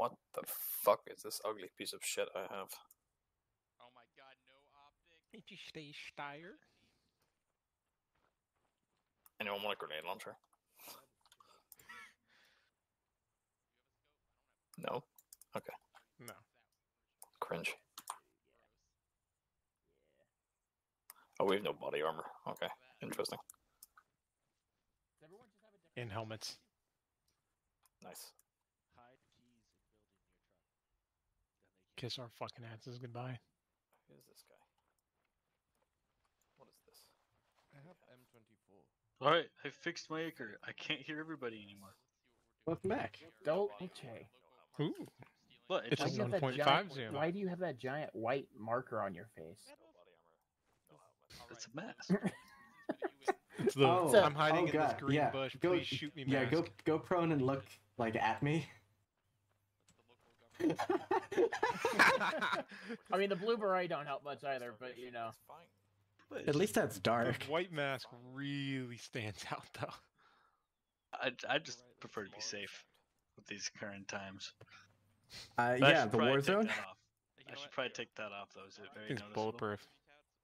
What the fuck is this ugly piece of shit I have? Oh my god, no optic. Did you stay stire? Anyone want a grenade launcher? No? Okay. No. Cringe. Oh, we have no body armor. Okay, interesting. Does everyone just have a different In helmets. Nice. Hide keys in building near truck. Then they can Kiss our fucking asses goodbye. Who's this guy? What is this? I have M24. Alright, I fixed my ACRE. I can't hear everybody anymore. Welcome back. Dolce. Ooh. But It's it's a you 1.5 giant- zoom. Why do you have that giant white marker on your face? No body armor. No helmet. it's a mess. It's the Oh, I'm hiding oh in God, this green yeah. bush. Go- Please shoot me. Yeah, go go prone and look like at me. I mean, the blue beret don't help much either, but you know. It's fine. But At least that's The dark. white mask really stands out though. I, I just prefer to be safe with these current times. Uh, yeah, the war zone. that off. I should probably take that off though. Is it very It's noticeable? bulletproof.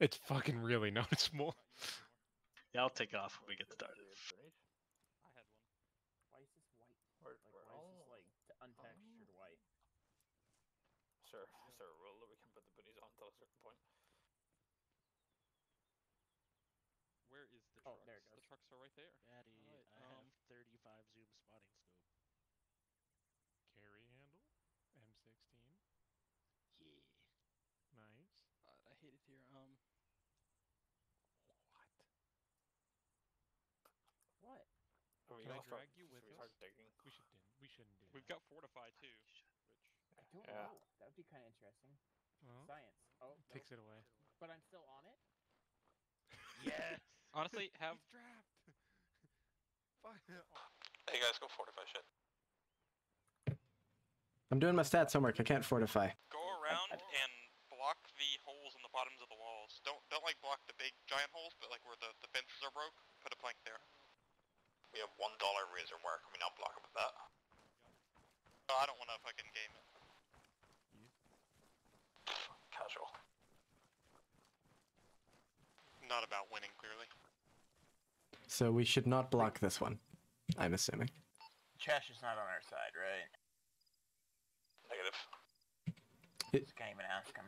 It's fucking really noticeable. Yeah, I'll take it off when we get started. I had one. Why is this white? Where- Like, where- why is this oh. like t- untextured white? Sure, sure. Well, we can put the bunnies on until a certain point. Where is the Oh, trucks? there it The goes. trucks are right there. Daddy, Alright, I um, have 35 zoom spotting scope. Carry handle. M16. Yeah. Nice. God, I hate it here. Um, What? Are we Can I drag you with we us? start digging? We should didn't. We shouldn't do. we've that. got fortify too, which I don't Yeah. know. That would be kind of interesting. Well, Science. Oh, takes it away. But I'm still on it. yes. Honestly, have He's trapped. Fuck. Oh, Hey guys, go fortify shit. I'm doing my stats homework. I can't fortify. Go around and block the holes in the bottoms of the walls. Don't don't like block the big giant holes, but like where the, the fences are broke, put a plank there. We have one dollar razor wire. Can we not block it with that? Oh, I don't want to fucking game it. Casual. Not about winning, clearly. So we should not block this one. I'm assuming. Chesh is not on our side, right? Negative. Just can't even ask him.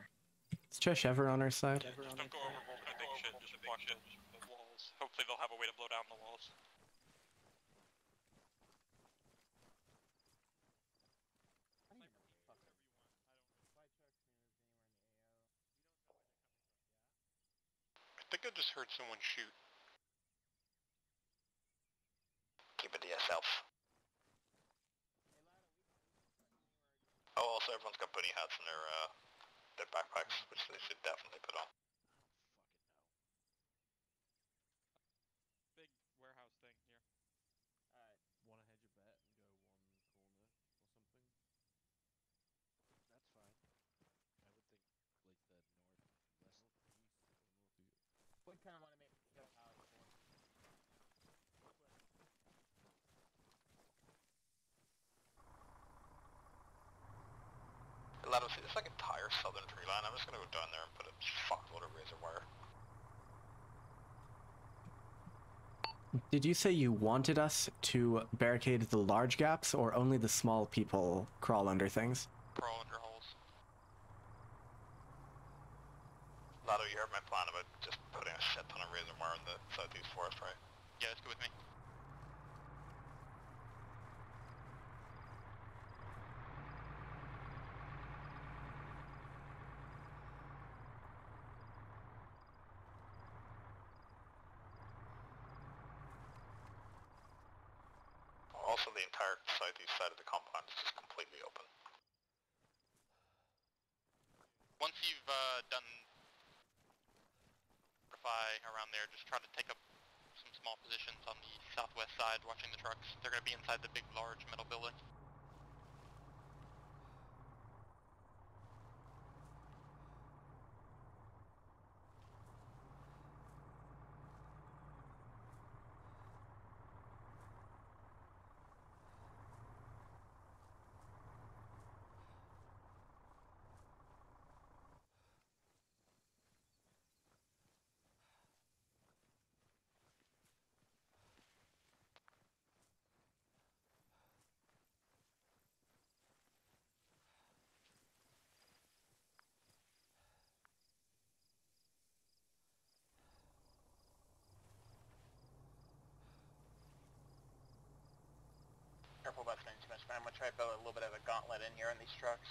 Is Chesh ever on our side? Just don't go overboard with the big shit. Just block the, the walls. Hopefully they'll have a way to blow down the walls. I don't even know what the fuck. I think I just heard someone shoot. Keep it to yourself. Oh, also everyone's got bunny hats in their uh, their backpacks, which they should definitely put on. big warehouse thing here. Alright. Want to hedge a bet and go one corner or something? That's fine. I would think like the northwest. Northeast or northeast? Would kind of want to make go out. more. Let us see, it's like a entire southern tree line. I'm just gonna go down there and put a fuckload of razor wire. Did you say you wanted us to barricade the large gaps or only the small people crawl under things? Crawl under holes. Lado, you heard my plan about just putting a shit ton of razor wire in the southeast forest, right? Yeah, let's go with me. Also, the entire southeast side of the compound is just completely open. Once you've uh, done fortify around there, just try to take up some small positions on the southwest side watching the trucks. They're going to be inside the big, large metal building. but I'm gonna try to build a little bit of a gauntlet in here on these trucks.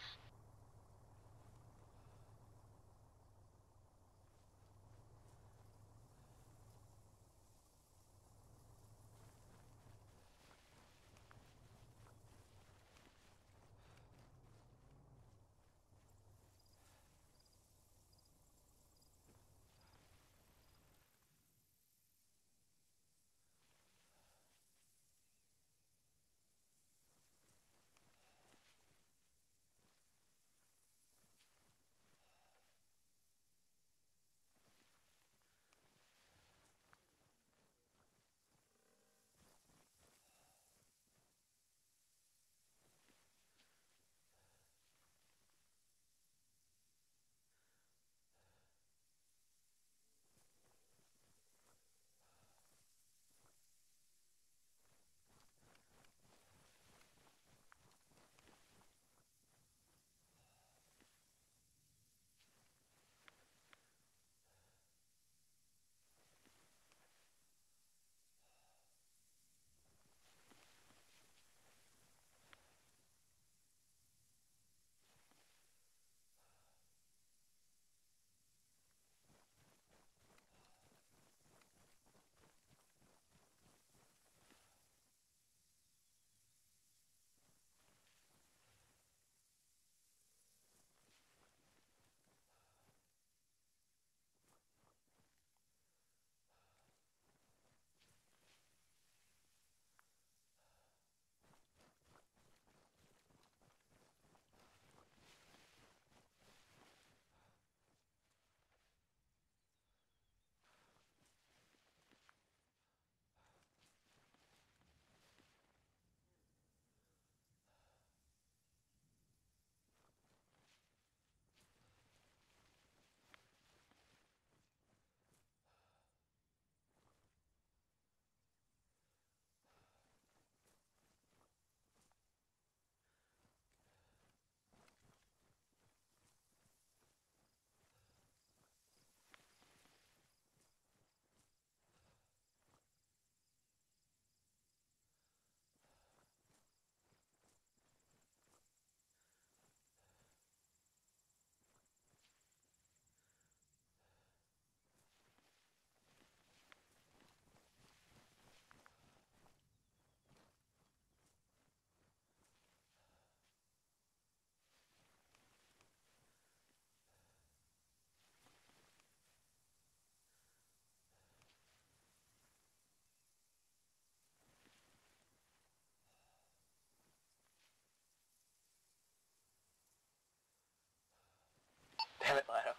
Damn it, Lado.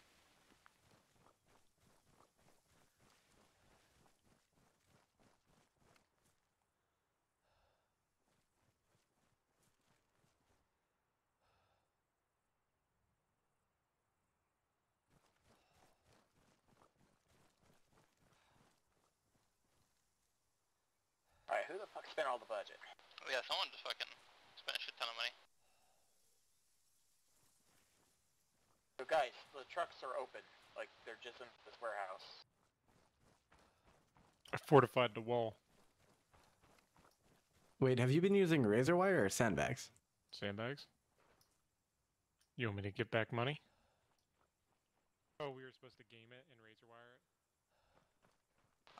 Alright, who the fuck spent all the budget? Oh, yeah, someone just fucking spent a shit ton of money. So guys, the trucks are open. Like, they're just in this warehouse. I fortified the wall. Wait, have you been using razor wire or sandbags? Sandbags? You want me to give back money? Oh, we were supposed to game it and razor wire it?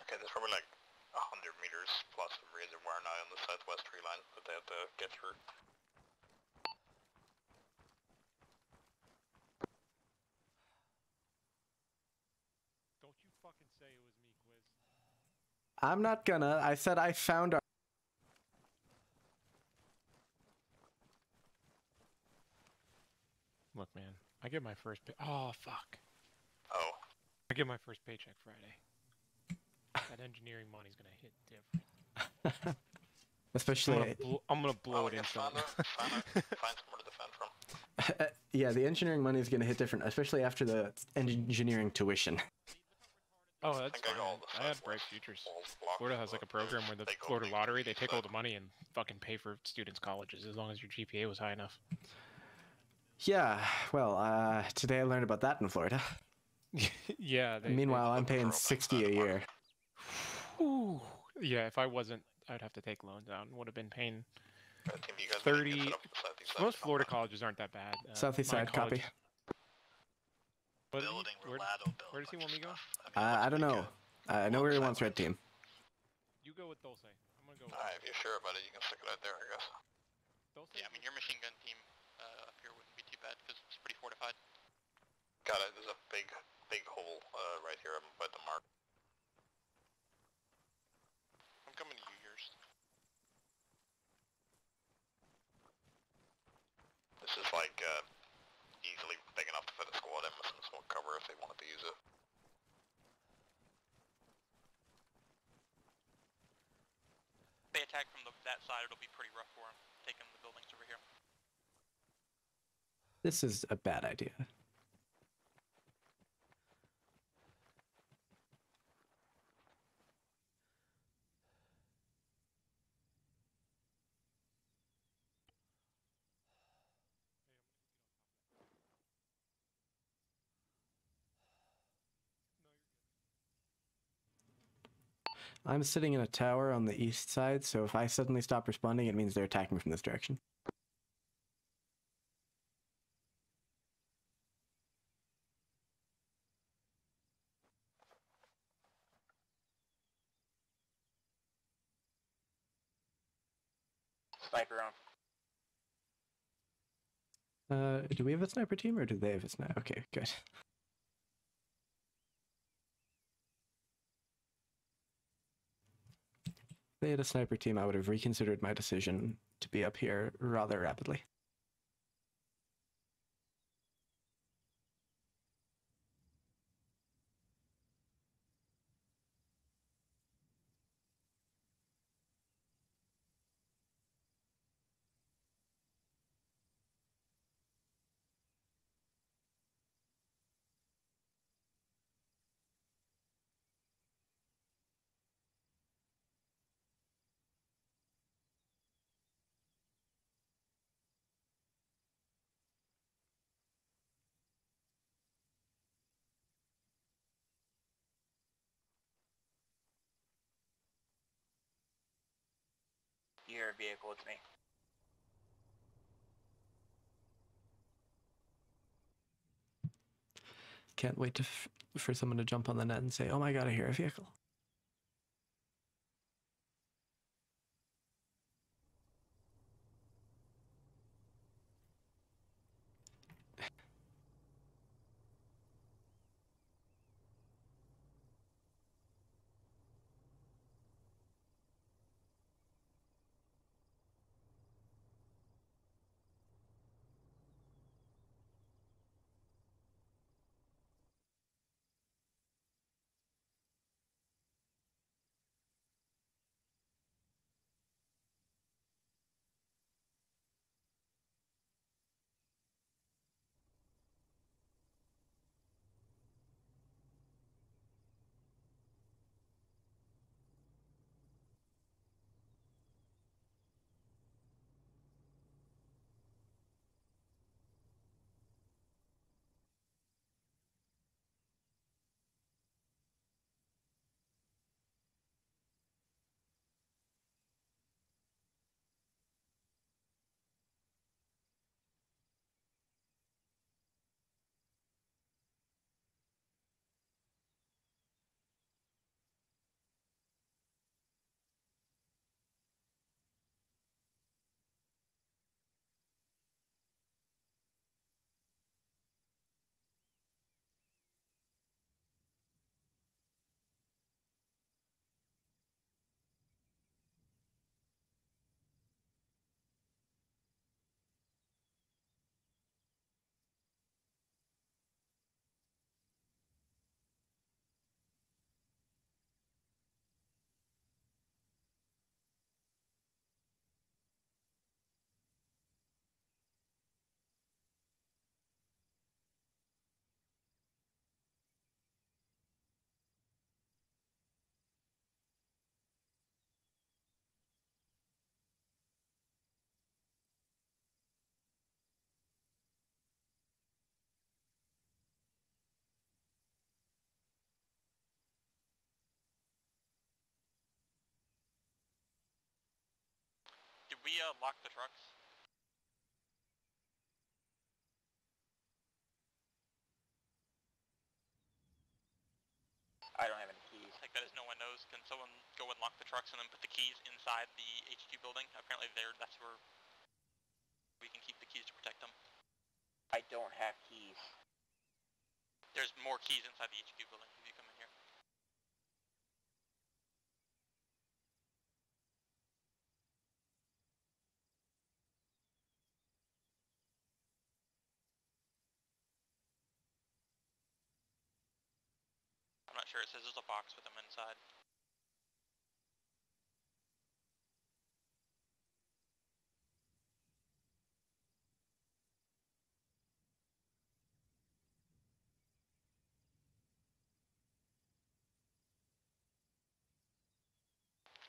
Okay, there's probably like a hundred meters plus of razor wire now on the southwest tree line that they have to get through. Don't you fucking say it was me, Quiz. I'm not gonna. I said I found our. Look, man, I get my first pay- Oh, fuck. Oh, I get my first paycheck Friday. that engineering money's gonna hit different. I'm Especially, gonna, bl- I'm gonna blow well, it oh, in can find, something. find, find somewhere to defend from. yeah, the engineering money is gonna hit different, especially after the engineering tuition. Oh, that's think I fine. got all the I have Bright Futures. Florida has like a program where the Florida lottery, they take all the money and fucking pay for students' colleges as long as your GPA was high enough. Yeah, well, uh, today I learned about that in Florida. yeah. They, Meanwhile, I'm paying 60 a year. Ooh. Yeah, if I wasn't, I'd have to take loans out and would have been paying Red team, you guys wanna get 30 set up for the southeast side Most Florida colleges aren't that bad. Uh, Southeast my side, copy. College- What did he- Building where, Rolado built where does he want bunch me of go? I mean, Uh, I don't make know. I know where he wants red team. You go with Dulce. I'm gonna go with Alright, if you're sure about it, you can stick it out there, I guess. Dulce. Yeah, I mean your machine gun team uh, up here wouldn't be too bad because it's pretty fortified. Got it, there's a big, big hole, uh, right here, I'm about to mark. I'm coming to you, yours. This is like, uh, easily big enough to fit a squad in with some smoke cover if they wanted to use it. If they attack from the, that side, it'll be pretty rough for them, taking the buildings over here. This is a bad idea. I'm sitting in a tower on the east side, so if I suddenly stop responding, it means they're attacking from this direction. Sniper on. Uh, do we have a sniper team or do they have a sniper? Okay, good. They had a sniper team, I would have reconsidered my decision to be up here rather rapidly. Vehicle, it's me. Can't wait to for someone to jump on the net and say, "Oh my god, I hear a vehicle." Should we uh, lock the trucks? I don't have any keys. Like that as no one knows. Can someone go and lock the trucks and then put the keys inside the HQ building? Apparently there, that's where we can keep the keys to protect them. I don't have keys. There's more keys inside the HQ building if you come in here. I'm not sure. It says there's a box with them inside.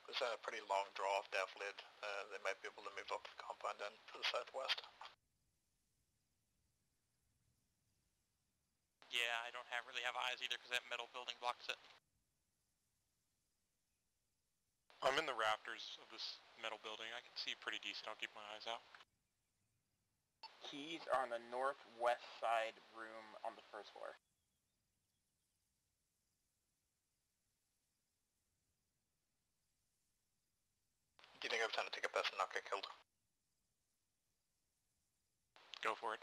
There's a pretty long draw of Death Lid. Uh, they might be able to move up the compound then to the southwest. Yeah, I don't have really have eyes either because that metal building blocks it. I'm in the rafters of this metal building. I can see pretty decent. I'll keep my eyes out. Keys are on the northwest side room on the first floor. Do you think I have time to take a piss and not get killed? Go for it.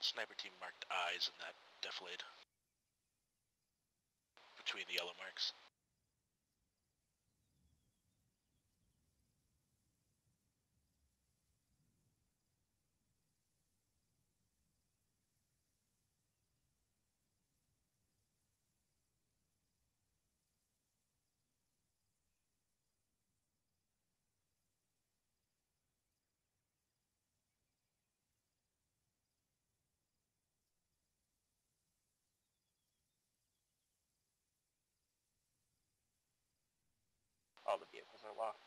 Sniper team marked eyes in that deflate. Between the yellow marks. All the vehicles are locked.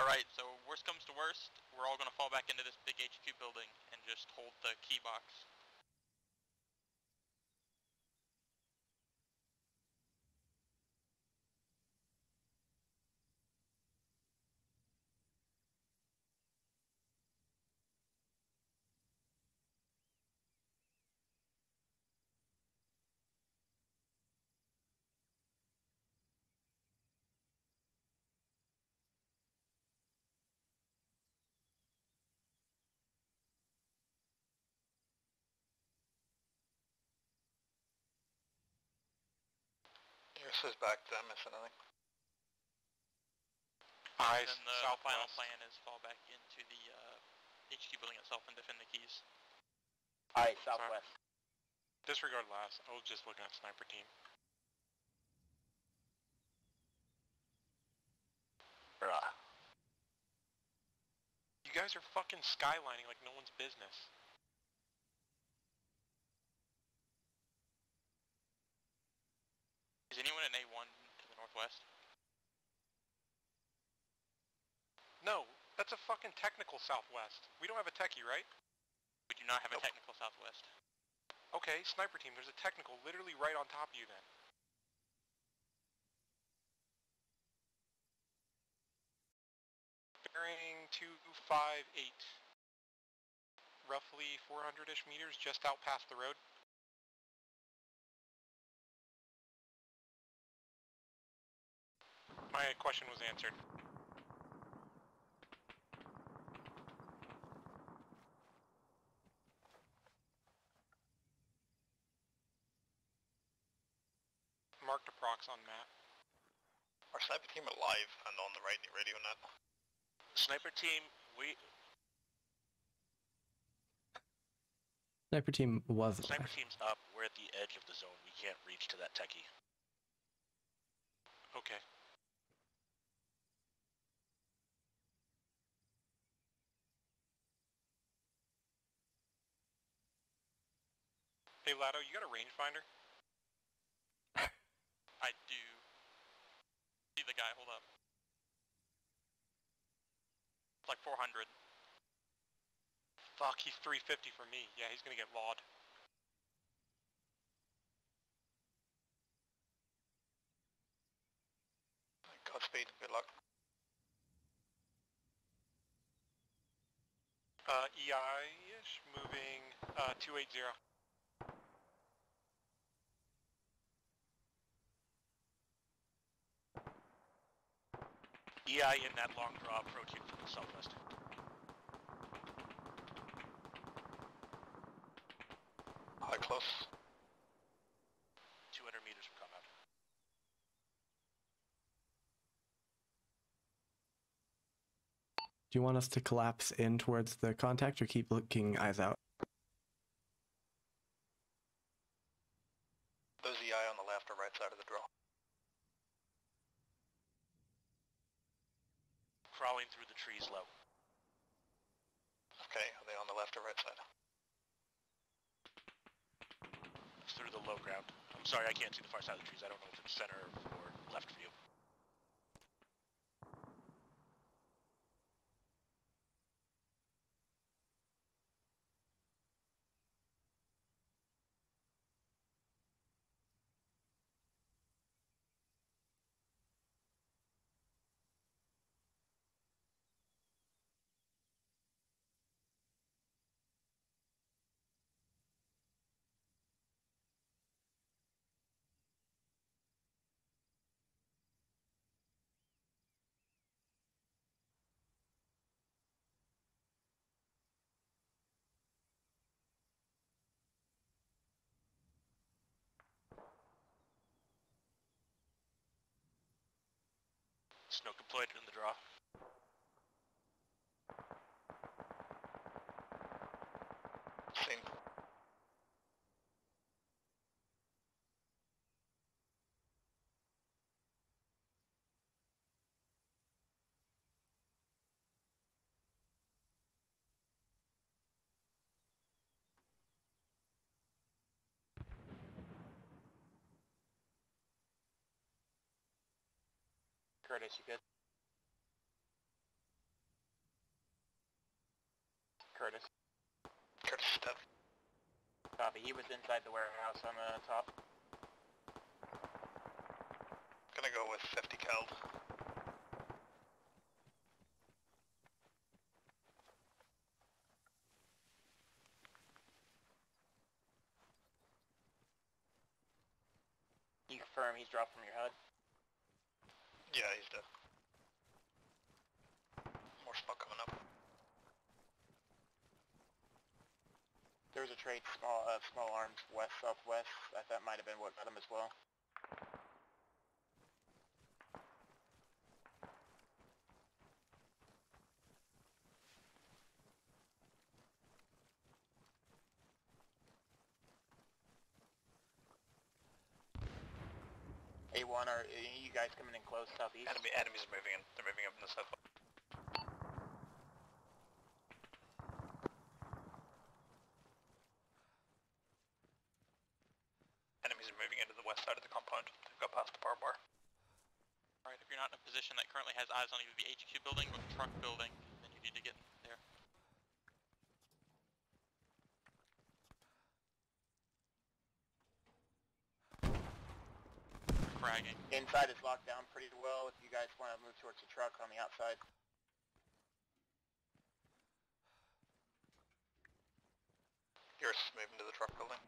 Alright, so worst comes to worst, we're all gonna fall back into this big HQ building and just hold the key box. Yours is back to them, missing anything. Eyes then the, the final plan is fall back into the uh, HQ building itself and defend the keys. Aye, southwest. Disregard last. I was just looking at sniper team. Bruh. You guys are fucking skylining like no one's business. Is anyone in A1 to the northwest? No, that's a fucking technical southwest. We don't have a techie, right? We do not have Nope. a technical southwest. Okay, sniper team, there's a technical literally right on top of you then. Bearing 258. Roughly 400-ish meters just out past the road. My question was answered. Marked approx on map. Our sniper team alive and on the right radio net. Sniper team, we Sniper team was sniper alive. team's up. We're at the edge of the zone. We can't reach to that techie. Okay. Hey Lado, you got a rangefinder? I do. See the guy, hold up. It's like 400. Fuck, he's 350 for me. Yeah, he's gonna get walled. Godspeed, good luck. Uh, EI-ish, moving, uh, 280. EI in that long draw approaching from the southwest. High close. 200 meters from compound. Do you want us to collapse in towards the contact or keep looking eyes out? Those EI on the left or right side of the draw. Crawling through the trees low. Okay, are they on the left or right side? Through the low ground. I'm sorry, I can't see the far side of the trees. I don't know if it's center or left view. Snow deployed in the draw. Same. Curtis, you good? Curtis. Curtis step. Copy. He was inside the warehouse on the top. Gonna go with 50 cal. You confirm he's dropped from your HUD? Yeah, he's dead. More smoke coming up. There was a trade small uh, small arms west southwest. That that might have been what got him as well. A1, are you guys coming in close southeast? Enemy, enemies are moving in. They're moving up in the south. Enemies are moving into the west side of the compound. They've got past the barbed wire. Alright, if you're not in a position that currently has eyes on either the HQ building or the truck building, then you need to get Inside is locked down pretty well. If you guys want to move towards the truck on the outside. Yours is moving to the truck building.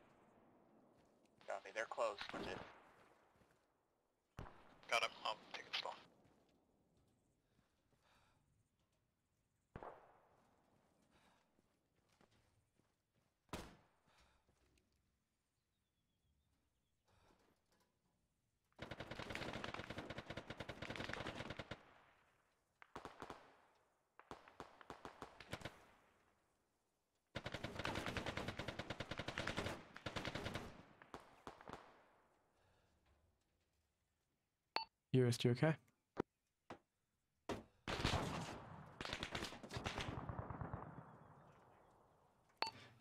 Copy. They're close. Legit. Got him. I'll take it. Eurist, you okay?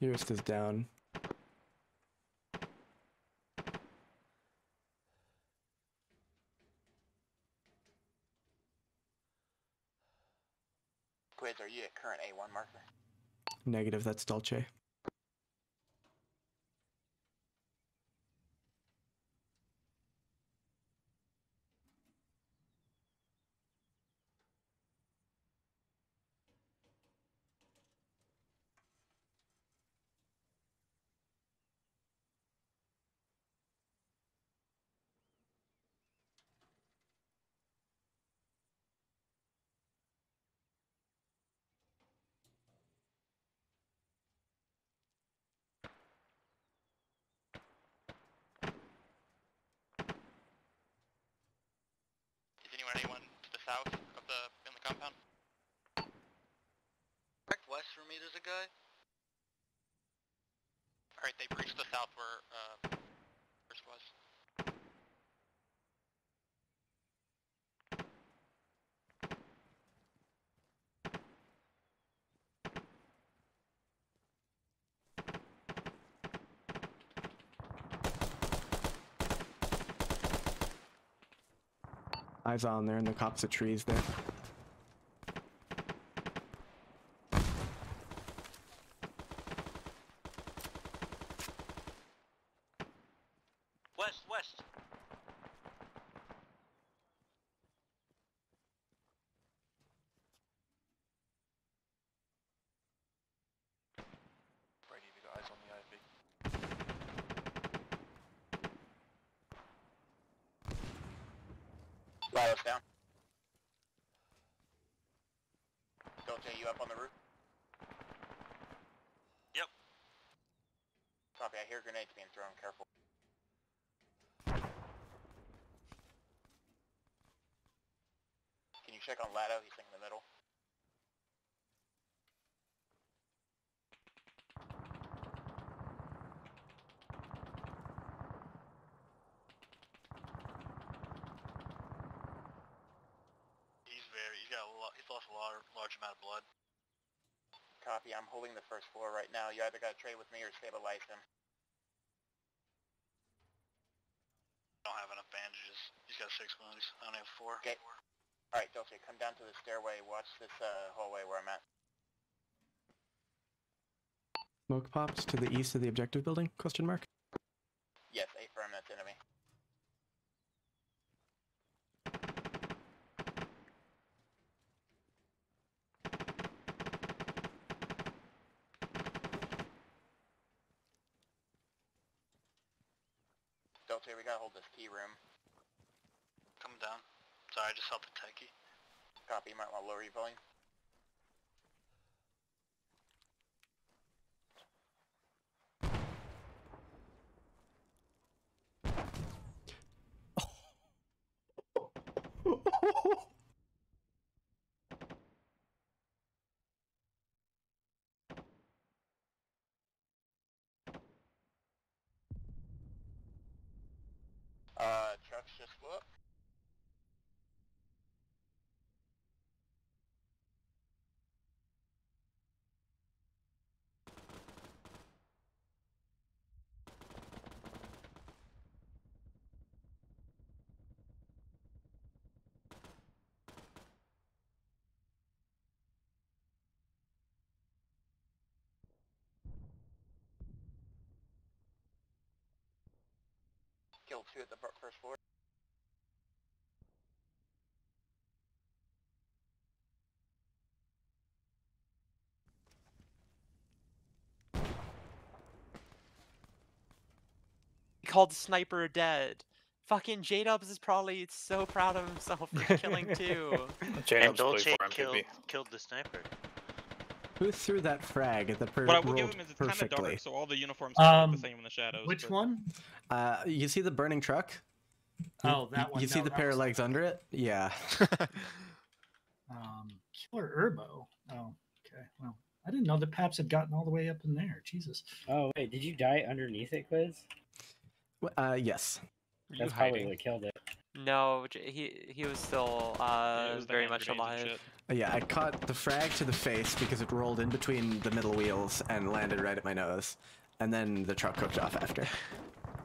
Eurist is down. Quiz, are you at current A1 marker? Negative, that's Dolce. Is anyone anyone to the south of the in the compound? Correct west from me, there's a guy. Alright, they breached the south where uh first was. On there in the copse of trees there. West, west. Brady, you got eyes on the IV. Lyos down. Dolce, you up on the roof? Yep. Copy, I hear grenades being thrown, careful. Can you check on Lado? He's in the middle. He's very, he's got a lot, he's lost a large, large amount of blood. Copy, I'm holding the first floor right now. You either gotta trade with me or stabilize him. I don't have enough bandages. He's got six wounds. I only have four. Okay. Alright, Dolce, come down to the stairway. Watch this uh, hallway where I'm at. Smoke popped to the east of the objective building? Question mark. Yes, eight that's enemy. Dolce, we gotta hold this key room. Sorry, I just felt the techie. Copy, you might want to lower your volume. Uh, trucks just blew up. Killed two at the first floor. Called Sniper dead. Fucking J Dubs is probably so proud of himself for killing two. And Dolce killed, killed the sniper. Who threw that frag that per- What I will give rolled him is it's kind of perfectly? dark, so all the uniforms kind Um, look the same in the shadows. Which but- one? Uh, you see the burning truck? You- Oh, that you, one. You see No, the pair of was- legs under it? Yeah. Um, Killer Urbo. Oh, okay. Well, I didn't know the Paps had gotten all the way up in there. Jesus. Oh wait, did you die underneath it, Quiz? Uh, yes. That's probably hiding? what killed it. No, he he was still uh it was very much alive. Uh, Yeah, I caught the frag to the face because it rolled in between the middle wheels and landed right at my nose, and then the truck cooked off after.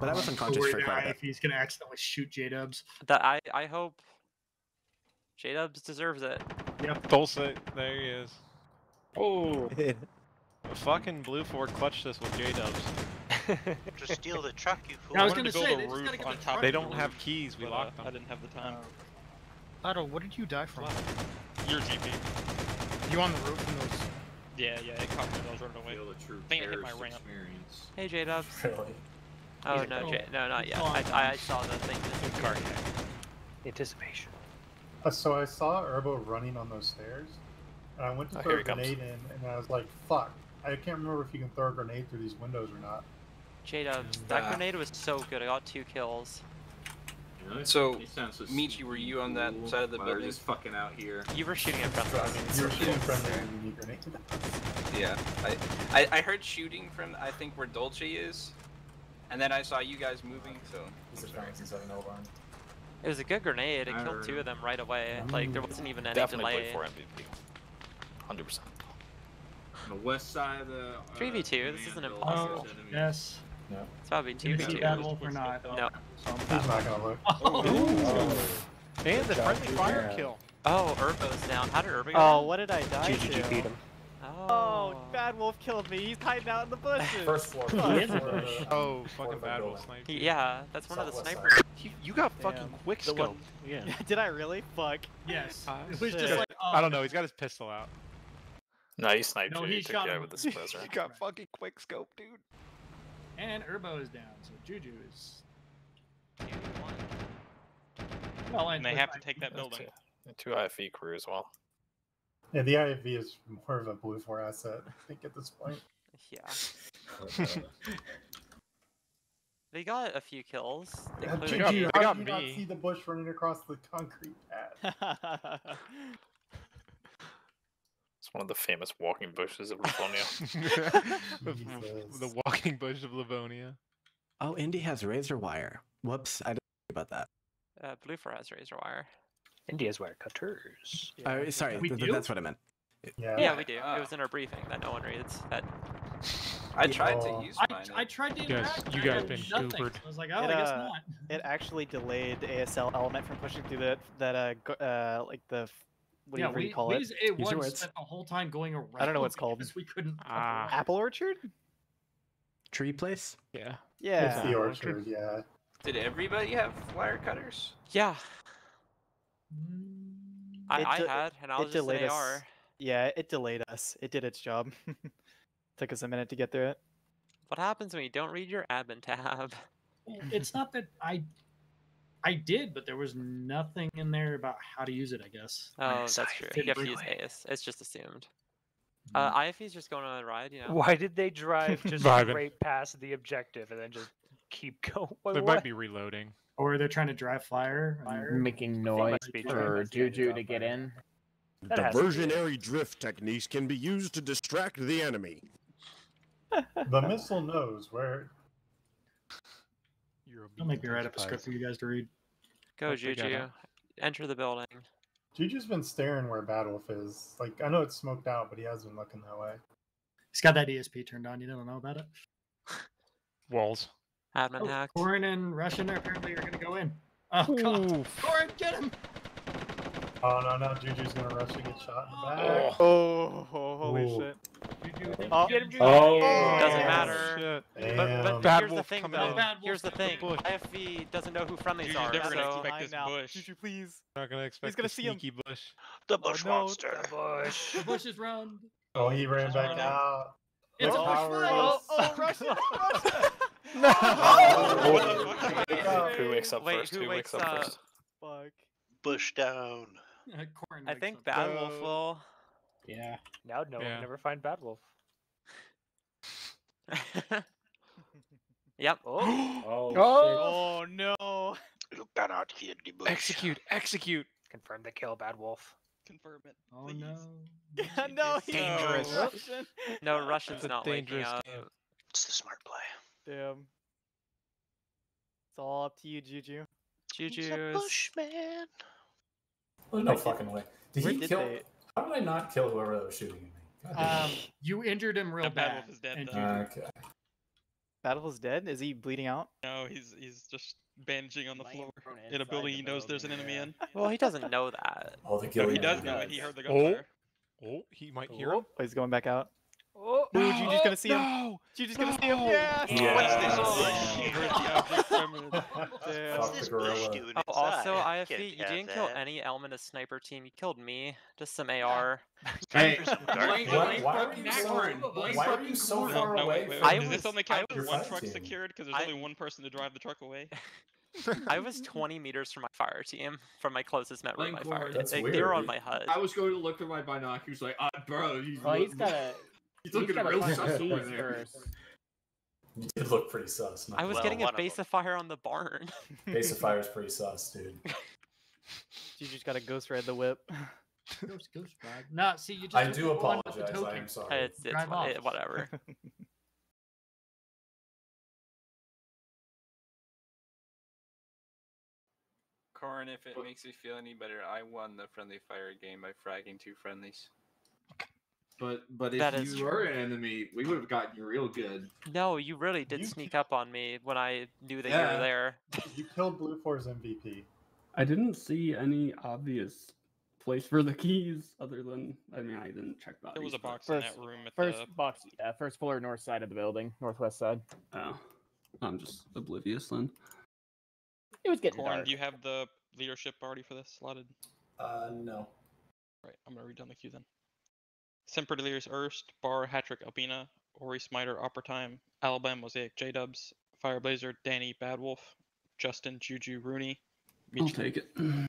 But I was unconscious for quite a bit. if he's gonna accidentally shoot J Dubs. That I I hope J Dubs deserves it. Yep. Dulce, there he is. Oh, Fucking Blue Four clutch this with J Dubs. Just steal the truck, you fool. I was wanted gonna to build say, a they just roof gotta get on the top They of the don't have keys. We but, locked uh, them. I didn't have the time. Otto, what did you die from? Your GP. You on the roof in those? Yeah, yeah, it caught me. I was running away. I think I hit my ramp. Hey J Dubs. Really? Oh no, J no, not yet. I, on I, I saw the thing. disappear. Anticipation. Uh, so I saw Urbo running on those stairs, and I went to Oh, throw a he comes. grenade in, and I was like, "Fuck!" I can't remember if you can throw a grenade through these windows or not. J Dubs. That Ah. grenade was so good. I got two kills. So, Michi, were you on that side of the building? just fucking out here. You were shooting at front of. You were shooting friendly when you need grenade. Yeah, I, I, I heard shooting from I think where Dolce is, and then I saw you guys moving. So He's trying since I know one. It was a good grenade. It I killed two of them right away. Mm. Like there wasn't even any Definitely delay. played for MVP. Hundred percent. On the west side of the. Uh, 3v2, this isn't command impossible. building, enemies. Yes. No. It's probably two Gonna v see two. Bad Wolf or not? No. He's not gonna look. And the friendly fire kill. Oh, Urbo's down. How did Urbo go Oh, what did I die GGG to? beat him. Oh. Bad Wolf killed me. He's hiding out in the bushes. First floor. He is a floor, bush. uh, Oh, fucking bad wolf building. snipe. He- yeah, that's one of the snipers. You, you got fucking Damn. quick scope. Yeah. did I really? Fuck. Yes. Ah, it was shit. just like, oh, I don't know. He's got his pistol out. No, he sniped No, you. he He took shot you out with the suppressor. You got fucking quick scope, dude. And Urbo is down, so Juju is. Well, And they have to take that building. Two IFV crew as well. Yeah, the IFV is more of a blue four asset, I think, at this point. Yeah. They got a few kills. They Yeah, clearly- got- GG, they got did you not see the bush running across the concrete pad? It's one of the famous walking bushes of Livonia. the, walking bush of Livonia. Oh, Indy has razor wire. Whoops, I didn't think about that. Uh, Blue Four has razor wire. India's wire cutters. Oh, sorry, th- th- that's what I meant. Yeah. Yeah, we do. Ah. It was in our briefing that no one reads. That I tried Oh. to use I, mine. I tried to You guys- interact. you guys had been nothing. goobered. I was like, oh, It, I guess uh, not. It actually delayed the ASL element from pushing through that that uh, uh like the what do yeah, you, we, call we it? was- it was spent the whole time going around. I don't know what it's called. We couldn't. Ah. Apple orchard? Tree place? Yeah. Yeah. It's the orchard, yeah. Did everybody have wire cutters? yeah, I, I had, and I was it just an delayed us. AR. Yeah, it delayed us. It did its job. Took us a minute to get through it. What happens when you don't read your admin tab? It's not that I. I did, but there was nothing in there about how to use it. I guess. Oh, that's true. You have to use Typically. ACE. It's just assumed. Uh, IFV's just going on a ride, you know. Why did they drive just Vibing. straight past the objective and then just keep going? What, They what? might be reloading. Or they're trying to drive flyer. and- Making noise noise for Juju to get in. That has to be it. Diversionary drift techniques can be used to distract the enemy. The missile knows where. You're I'll make me write up a script for you guys to read. Go, Hope they got Juju. Enter the building. Juju's been staring where Bad Wolf is. Like, I know it's smoked out, but he has been looking that way. He's got that ESP turned on. You don't know about it. Walls. Admin Oh, hacked. Corin and Russian are apparently are going to go in. Oh god, Corin, get him! Oh no, no, Juju's gonna rush and get shot in the back. Oh, oh holy Ooh. shit. Juju, Oh, get him, Juju. oh. Doesn't matter. Shit. But, but Damn. Bad here's the thing, coming though. in. Here's the Wolf's in the thing. bush. IFV doesn't know who friendlies Juju's are. never gonna so... expect I this bush. Juju, please. Not gonna expect He's gonna the see him. bush. The Oh, no, monster. the bush. The bush is round. Oh, he ran back Oh, out. It's a bush power. Oh, oh, Russia! Russia! Who wakes up Wait, first? who Who wakes wakes up up? first? Fuck. Bush down. I think up. Bad Wolf will. Yeah. Now no one Yeah. can ever find Bad Wolf. yep. Oh. Oh, oh, oh, no. You cannot hit the bush. Execute, execute. Confirm the kill, Bad Wolf. Confirm it. Oh please. no. no, he's dangerous. Russian. No, Russian's It's a not waking dangerous up. It's the smart play. Damn. It's all up to you, Juju. Juju's. Bushman. There's no fucking way. Did Where he did kill? they- How did I not kill whoever that was shooting at me? Um, you injured him real Yeah, Bad bad. Wolf is dead, and though. Juju- okay. Bad Wolf's dead? Is he bleeding out? No, he's he's just bandaging on the Laying floor in a building he knows there's an enemy yeah. in. Well, he doesn't know that. All the No, he does guys. know it. He heard the Oh. gunfire. Oh, he might hear Oh, him. he's going back out. Oh, no, dude, you just gonna see him? no, You just gonna see him? no. Yeah. Yeah. What's this? Damn. What's this bush doing Oh, also, inside? IFV, you didn't kill that. any element of sniper team. You killed me. Just some AR. Hey, why are you so far No, away wait, wait, wait. I Does this was- only count I as one truck team. secured? Because there's only one person to drive the truck away. I was 20 meters from my fire team, from my closest member of my fire Corn. team. They, they were on my HUD. I was going to look through my binoculars like, uh, bro, he's, Well, he's got a. he's looking real sus over keys there. You did look pretty sus. not I was gonna getting a base of fire on the barn. Base of fire is pretty sus, dude. You just got a ghost ride the whip. Ghost, ghost ride. No, see, you just. I do the one with apologize, the I am sorry. It's, it's Drive it- whatever. Corn, if it makes you feel any better, I won the friendly fire game by fragging two friendlies. But but if That is you were an enemy, we would have gotten you real good. No, you really did sneak up on me when I knew that you were there. You killed Blue Four's MVP. I didn't see any obvious place for the keys other than I mean I didn't check that. There was a but- box in First, that room at first the. box, yeah, first floor, north side of the building, northwest side. Oh, I'm just oblivious then. It was getting Corn, dark. do you have the leadership already for this slotted? Uh, no. Right, I'm gonna read down the queue then. Semper Delirious Erst, Bar, Hatrick, Albina, Ori Smiter, Opera Time, Alabama, Mosaic, J Dubs, Fireblazer, Danny, Badwolf, Justin, Juju, Rooney. I'll take it. Um,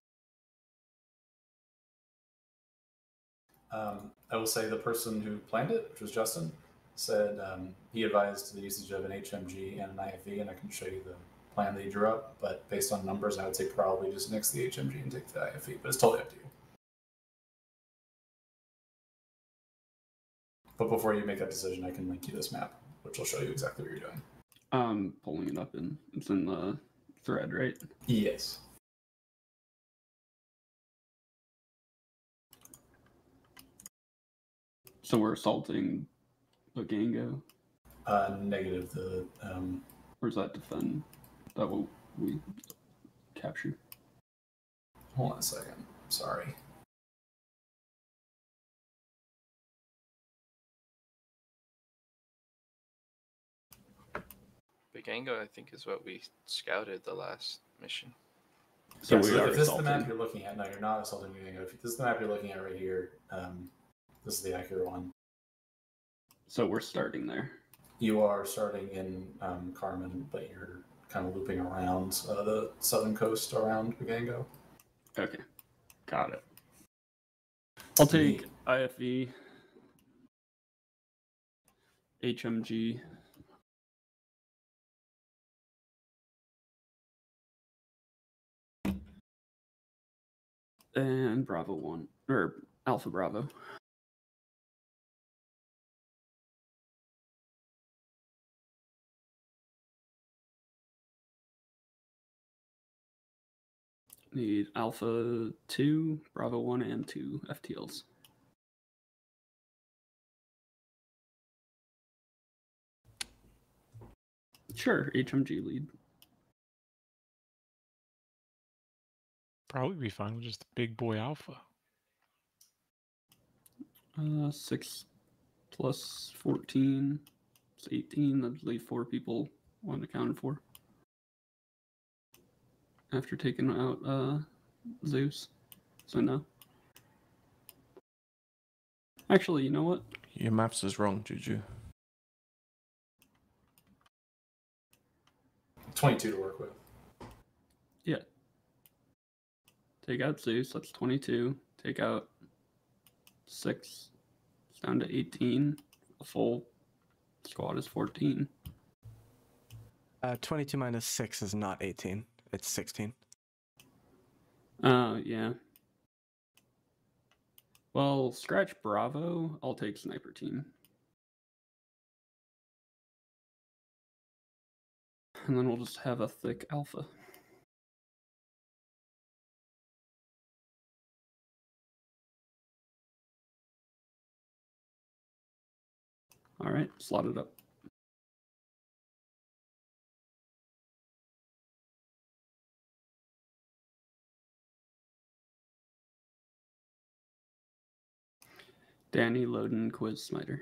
I will say the person who planned it, which was Justin, said um, he advised the usage of an HMG and an IFV, and I can show you the plan that he drew up. But based on numbers, I would say probably just nix the HMG and take the IFV, but it's totally up to you. But before you make that decision, I can link you this map, which will show you exactly what you're doing. I'm pulling it up in it's in the thread, right? Yes. So we're assaulting Bagango, Uh, negative. The um, or is that defend? That what we capture? hold on a second. Sorry. Bigango, I think, is what we scouted the last mission. So Yeah, we are if this is the map you're looking at, no, you're not assaulting anything. If this is the map you're looking at right here, um, this is the accurate one. So we're starting there. You are starting in um, Carmen, but you're kind of looping around uh, the southern coast around Bagango. Okay, got it. I'll take IFV, HMG. And Bravo 1, or Alpha Bravo. Need Alpha 2, Bravo 1, and 2 FTLs. Sure, HMG lead. Probably be fine with just the big boy alpha. Uh, 6 plus 14. It's 18. I'd leave 4 people unaccounted for. After taking out uh, Zeus. So no. Actually, you know what? Your maths is wrong, Juju. 22 to work with. Yeah. Take out Zeus, that's 22. Take out 6, it's down to 18. A full squad is 14. Uh, 22 minus 6 is not 18. It's 16. Uh, yeah. Well, scratch Bravo. I'll take Sniper Team. And then we'll just have a thick Alpha. Alright, slot it up. Danny Loden Quiz Smiter.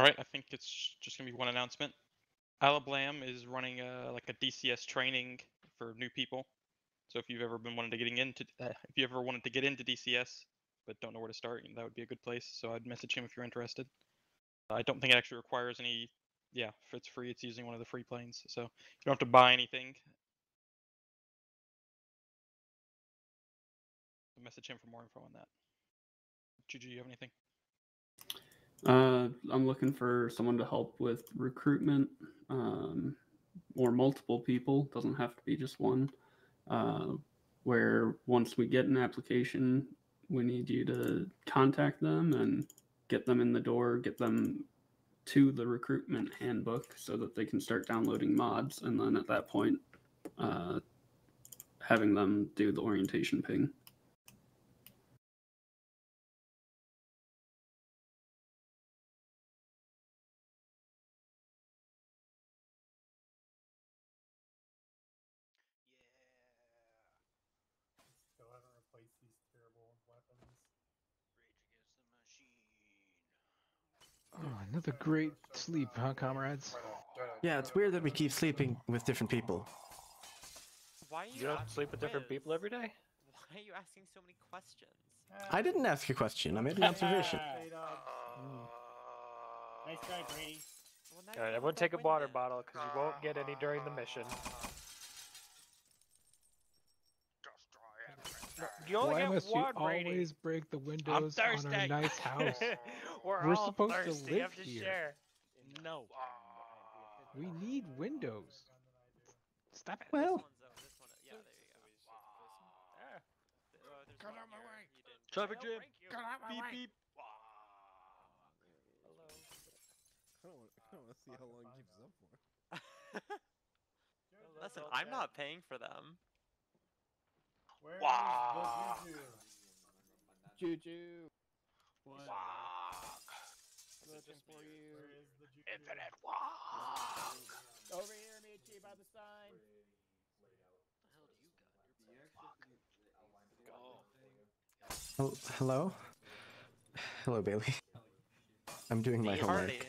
All right, I think it's just gonna be one announcement. Alablam is running a like a DCS training for new people. So if you've ever been wanting to getting into, uh, if you ever wanted to get into DCS but don't know where to start, that would be a good place. So I'd message him if you're interested. I don't think it actually requires any. Yeah, if it's free, it's using one of the free planes, so you don't have to buy anything. Message him for more info on that. Juju, you have anything? Uh, I'm looking for someone to help with recruitment, um, or multiple people. Doesn't have to be just one. Uh, where once we get an application, we need you to contact them and get them in the door, get them to the recruitment handbook so that they can start downloading mods, and then at that point, uh, having them do the orientation ping. Still haven't replaced these terrible weapons. Oh, another great sleep, huh, comrades? Yeah, it's weird that we keep sleeping with different people. Why are you, You don't sleep with different people every day? Why are you asking so many questions? I didn't ask a question. I made an observation. Mm. Nice try, Brady. Well, now All you right, know everyone take a water windows. bottle because you won't get any during the mission. You only Why get must one, you Brady. always break the windows on our nice house? We're, We're all supposed to live have to here. share. No. We need windows. Stop it. Well, Get out my way! Traffic jam. Get out my Beep way! beep. I don't, want, I don't want to see how long he keeps up for. Listen, I'm not paying for them. Where is Wow. the Juju. juju? Looking for you. Where is the juju? Infinite walk. Over here, Michi, by the sign. Hel- Hello? Hello, Bailey. I'm doing my homework. Party.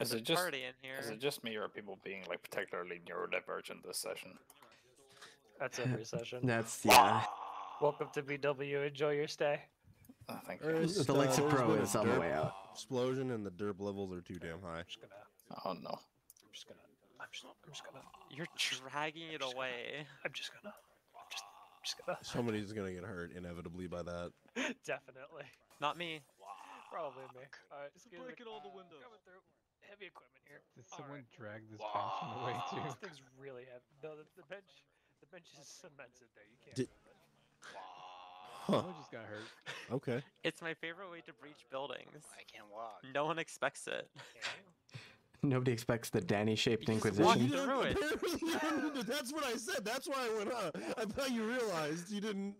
Is it just party in here. is it just me or are people being like particularly neurodivergent this session? That's every session. That's, yeah. Ah. Welcome to BW. Enjoy your stay. Oh, thank uh, There's, The Lexi there's Pro been a is on the way out. Explosion and the derp levels are too damn high. Oh no. I'm just gonna. I'm just. I'm just gonna. You're dragging it away. I'm just gonna. I'm just. I'm just gonna. Somebody's gonna get hurt inevitably by that. Definitely. Not me. Probably me. Alright, It's excuse me. breaking all the um, windows. Coming through. Heavy equipment here. Did All someone right. drag this bench in the way too? This thing's really heavy. No, the, the bench. The bench is cemented there. You can't. Did- move it. Huh. Someone just got hurt. Okay. It's my favorite way to breach buildings. I can't walk. No one expects it. Nobody expects the Danny-shaped You just walk Inquisition. through it. Apparently, That's what I said. That's why I went, huh? I thought you realized you didn't.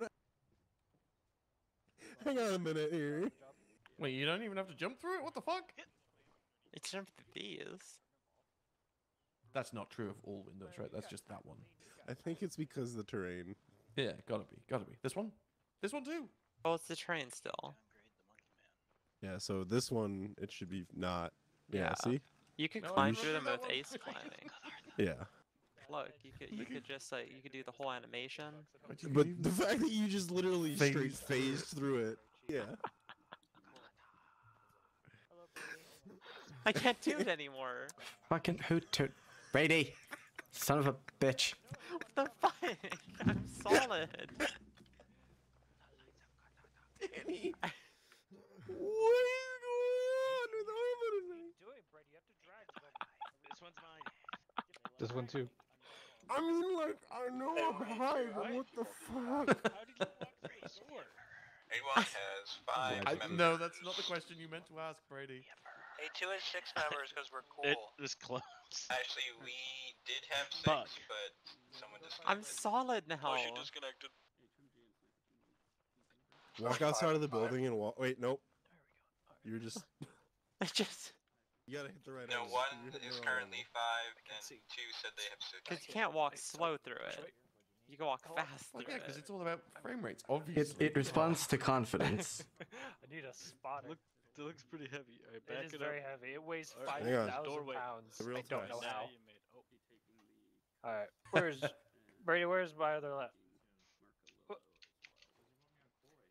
Hang on a minute here. Wait, you don't even have to jump through it? What the fuck? It's jumped through these. That's not true of all windows, right? That's just that one. I think it's because of the terrain. Yeah, gotta be, gotta be. This one, this one too. Oh, it's the train still. Yeah, so this one, it should be not. Yeah, Yeah. see? You could No, climb through should- them with ace climbing. Yeah. Look, you could you could just like you could do the whole animation. But the fact that you just literally straight Phased phased through it. Yeah. I can't do it anymore. Fucking hoot toot. Brady! Son of a bitch. What the fuck? I'm solid. Danny! what is going on with Arma tonight? Do it, Brady. You have to drag. This one's mine. This one too. I mean, like, I know I'm high, but what the fuck? How did you want to score? A1 has five I, members. no, that's not the question you meant to ask, Brady. A2 has six members because we're cool. It was close. Actually, we did have six, Bug. but someone disconnected. I'm solid now. Oh, she disconnected. Walk outside of the building and walk. Wait, nope. You're just. I just You gotta hit the right No, one is the wrong currently five, and two said they have six. because you can't walk slow through it. You can walk oh, fast Well, through yeah, because it. it's all about frame rates, It, obviously. it it responds to confidence. I need a spotter. Look, That looks pretty heavy. Alright, It back is it very up. heavy. It weighs Alright. five Hang on. thousand Doorway. pounds. Real I don't know how. you made. Oh. All right, where's Brady? Where's my other left?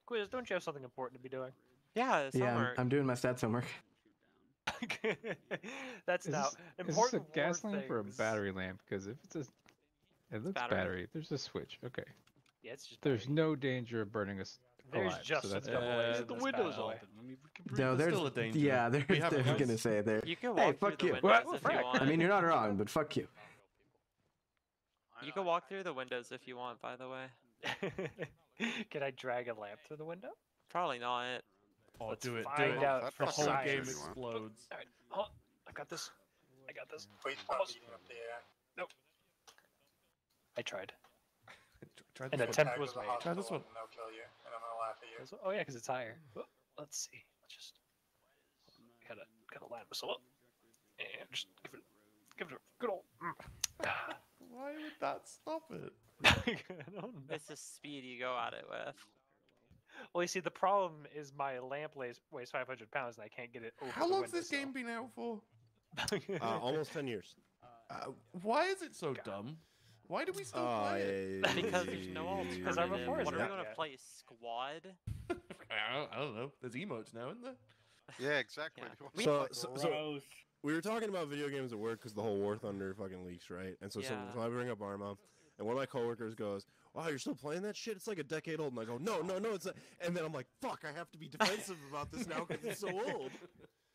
Quiz, don't you have something important to be doing? Yeah, it's Yeah, I'm. I'm doing my stats homework. That's Is now this, is this a important. war gas lamp or a battery lamp? Because if it's a, it looks battery. battery. There's a switch. Okay. Yeah, it's just. There's no danger of burning us There's alive. just so that's a fine. Uh, in the window's battle. open. I mean, we can breathe. No, There's there's still a danger. yeah, they're, We have a they're gonna say there. You can Hey, walk through fuck you. windows What? if you want. I mean, you're not wrong, but fuck you. You can walk through the windows if you want. By the way, Can I drag a lamp through the window? probably not. Oh, Let's do it, do find it. out the whole science. game explodes. All right, hold on. I got this. I got this. Please stop beating up the air. I tried. Try An this one. attempt was to the made. Try this one. and They'll kill you, and I'm gonna laugh at you. Oh yeah, because it's higher. Oh, let's see. Let's just gotta gotta line this up and just give it give it a good old. Mm. Why would that stop it? I don't know. It's the speed you go at it with. Well, you see, the problem is my lamp weighs, weighs 500 pounds, and I can't get it over How the long's this windowsill. game been out for? Uh, almost 10 years. Uh, why is it so dumb? Why do we still Uh, play it? Because there's no alternative. Because I'm a force What are we nut. gonna play? Squad? I don't, I don't know. There's emotes now, isn't there? Yeah, exactly. Yeah. We- the So, so, so we were talking about video games at work because the whole War Thunder fucking leaks, right? And so, so, Yeah. so I bring up Arma, and one of my coworkers goes, "Wow, you're still playing that shit? It's like a decade old." And I go, "No, no, no, it's." A... And then I'm like, "Fuck, I have to be defensive about this now because it's so old."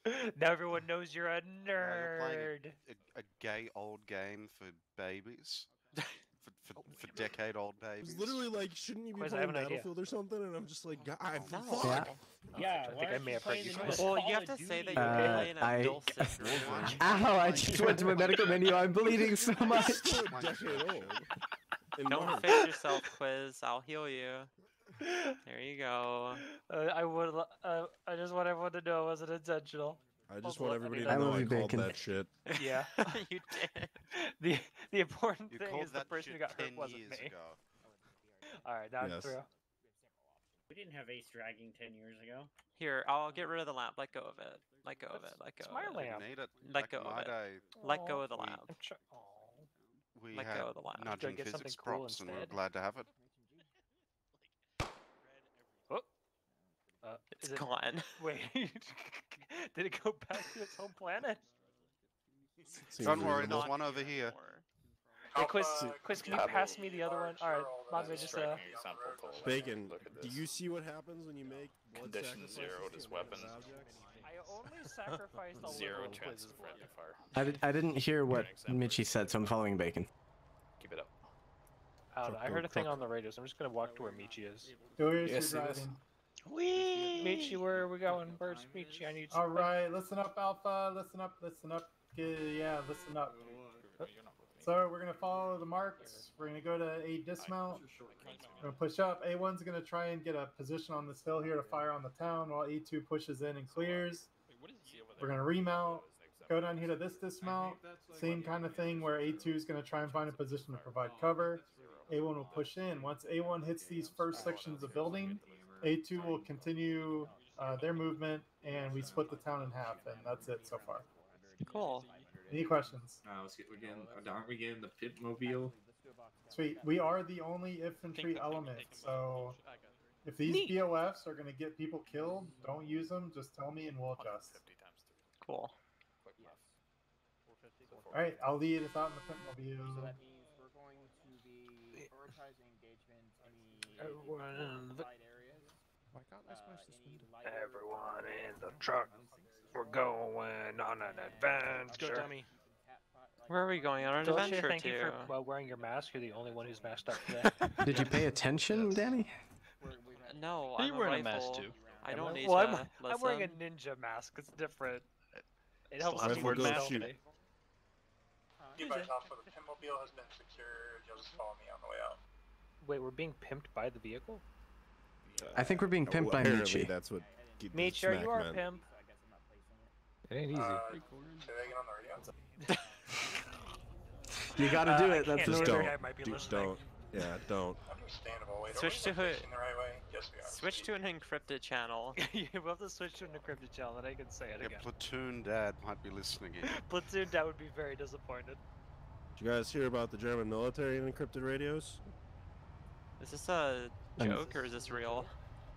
now everyone knows you're a Yeah, you're playing nerd. a, a, a gay old game for babies. for, for, for decade old It's babies. literally like, shouldn't you be Quiz, playing an idea. Battlefield or something? And I'm just like, God, No. fuck. Yeah. Yeah, I think I may have heard you say that. Well, you have to say that you're Uh, playing I- a dulcet version. Ow! I just went to my medical menu. I'm bleeding so much. It's still a decade old. In Don't March. fix yourself, Quiz. I'll heal you. There you go. Uh, I would. l- Uh, I just want everyone to know it wasn't intentional. I just Hold want everybody to know love I you, called Bacon. that shit. Yeah. you did. the the important You thing called is the person who got hurt wasn't years me. ago. All right, now Yes. I'm through. We didn't have ace dragging 10 years ago. Here, I'll get rid of the lamp. Let go of it. Let go of it. Let go It's my of it. lamp. Need it. Let go of it. day, Let go of the lamp. I'm tr- Aw. we Let had go of the lamp. Go nudging physics cool props, and we're glad to have it. Uh, It's is it, gone. wait, did it go back to its home planet? Don't worry, there's one over here. Hey, Quiz, Quiz, can you pass me the other one? All right, Bob, me just uh. Bacon, do you see what happens when you make Condition sacrifices zero to his weapon I only sacrificed a Zero chance Quiz's of friendly blood. fire. I, did, I didn't hear what Michi said, so I'm following Bacon. Keep it up. I don't. I heard a thing on the radio, so I'm just gonna walk to where Michi is. Doors, Yes, you're it is. driving. Michi, where are we going? Where's Michi? I need. All some- right, listen up, Alpha. Listen up, listen up. Yeah, yeah, listen up. So we're gonna follow the marks. We're gonna go to A dismount. We're gonna push up. A1's gonna try and get a position on this hill here to fire on the town while A2 pushes in and clears. We're gonna remount. Go down here to this dismount. Same kind of thing where A2 is gonna try and find a position to provide cover. A1 will push in. Once A1 hits these first sections of building, A2 will continue uh, their movement, and we split the town in half, and that's it so far. Cool. Any questions? Uh, let's get, we're getting, aren't we getting the pit mobile? Sweet. We are the only infantry element, so if these BOFs are going to get people killed, don't use them. Just tell me, and we'll adjust. Cool. All right, I'll lead us out in the pit mobile. So that means we're going to be prioritizing engagement any Everyone in the- light areas. Why can't I smash this window? Uh, light Everyone in the truck. We're going on an adventure. Where are we going on an Dolce, adventure thank you to? for well, wearing your mask. You're the only one who's masked up today. Did you pay attention, Danny? No, I'm you a wearing a mask too? I don't I? need well, to I'm, I'm wearing a ninja mask. It's different. It helps Still me have more to go stealthily. shoot. You guys also, the pit mobile has been secured. You'll just follow me on the way out. Wait, we're being pimped by the vehicle? I think we're being Uh, pimped well, by Michi. That's what. Ge- Meech, Smack are you our meant. pimp? It ain't easy. Uh, say that again on the radio. You gotta Uh, do I it. That's Just do it. order. don't. I might be Dude, listening. don't. Yeah, don't. Understandable. Switch to it. facing the right way? Yes, we are. Switch to an encrypted channel. you will have to switch to an encrypted channel, and I can say it Yeah, again. Platoon Dad might be listening in. Platoon Dad would be very disappointed. Did you guys hear about the German military and encrypted radios? Is this a joke or is this real?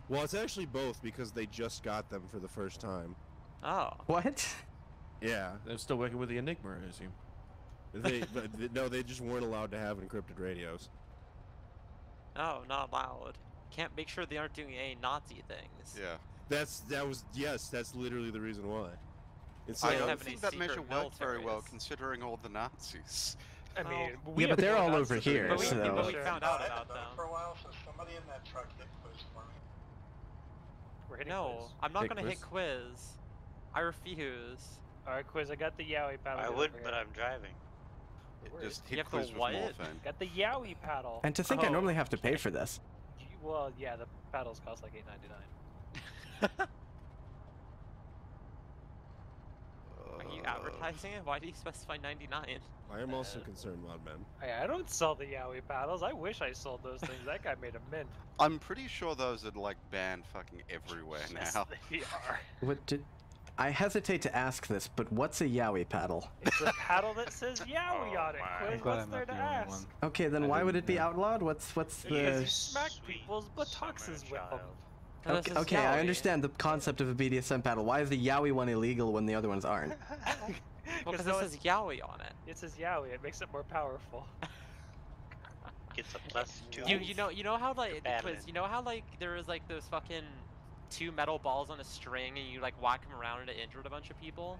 Well, it's actually both because they just got them for the first time. Oh. What? Yeah. They're still working with the Enigma, I assume. They, but th- no, they just weren't allowed to have encrypted radios. Oh, not allowed. Can't make sure they aren't doing any Nazi things. Yeah. That's that was yes, that's literally the reason why. It's I like- don't think that measure secret worked very well, considering all the Nazis. I oh. mean, Oh. we Yeah, but have they're all over in here, But we, so- but we found out about them. for a while, so somebody in that truck hit quiz for me. We're hitting No, quiz. I'm not Hit gonna hit quiz. I refuse. All right, quiz. I got the Yowie paddle. I would, but. I'm driving. It Just You hit have to quiz with what? morphine. Got the Yowie paddle. And to think I Oh. normally have to pay for this. Well, yeah, the paddles cost like eight ninety nine. Are you advertising it? Why do you specify 99? I am also Uh, concerned, Modman. I, I don't sell the Yowie paddles. I wish I sold those things. That guy made a mint. I'm pretty sure those are like banned fucking everywhere Yes, now. they are. What did? I hesitate to ask this, but what's a Yowie paddle? It's a paddle that says Yowie on it. Quiz, what's there to the ask? one. Okay, then I why would it be know. outlawed? What's what's Because you the? smack people's buttocks with them. Oh, this Okay, okay, I understand the concept of a BDSM paddle. Why is the Yowie one illegal when the other ones aren't? Well, because no, it says Yowie on it. It says Yowie. It makes it more powerful. Gets a plus two. You you know you know how like Batman. quiz, you know how like there was like those fucking two metal balls on a string and you like whack them around and it injured a bunch of people.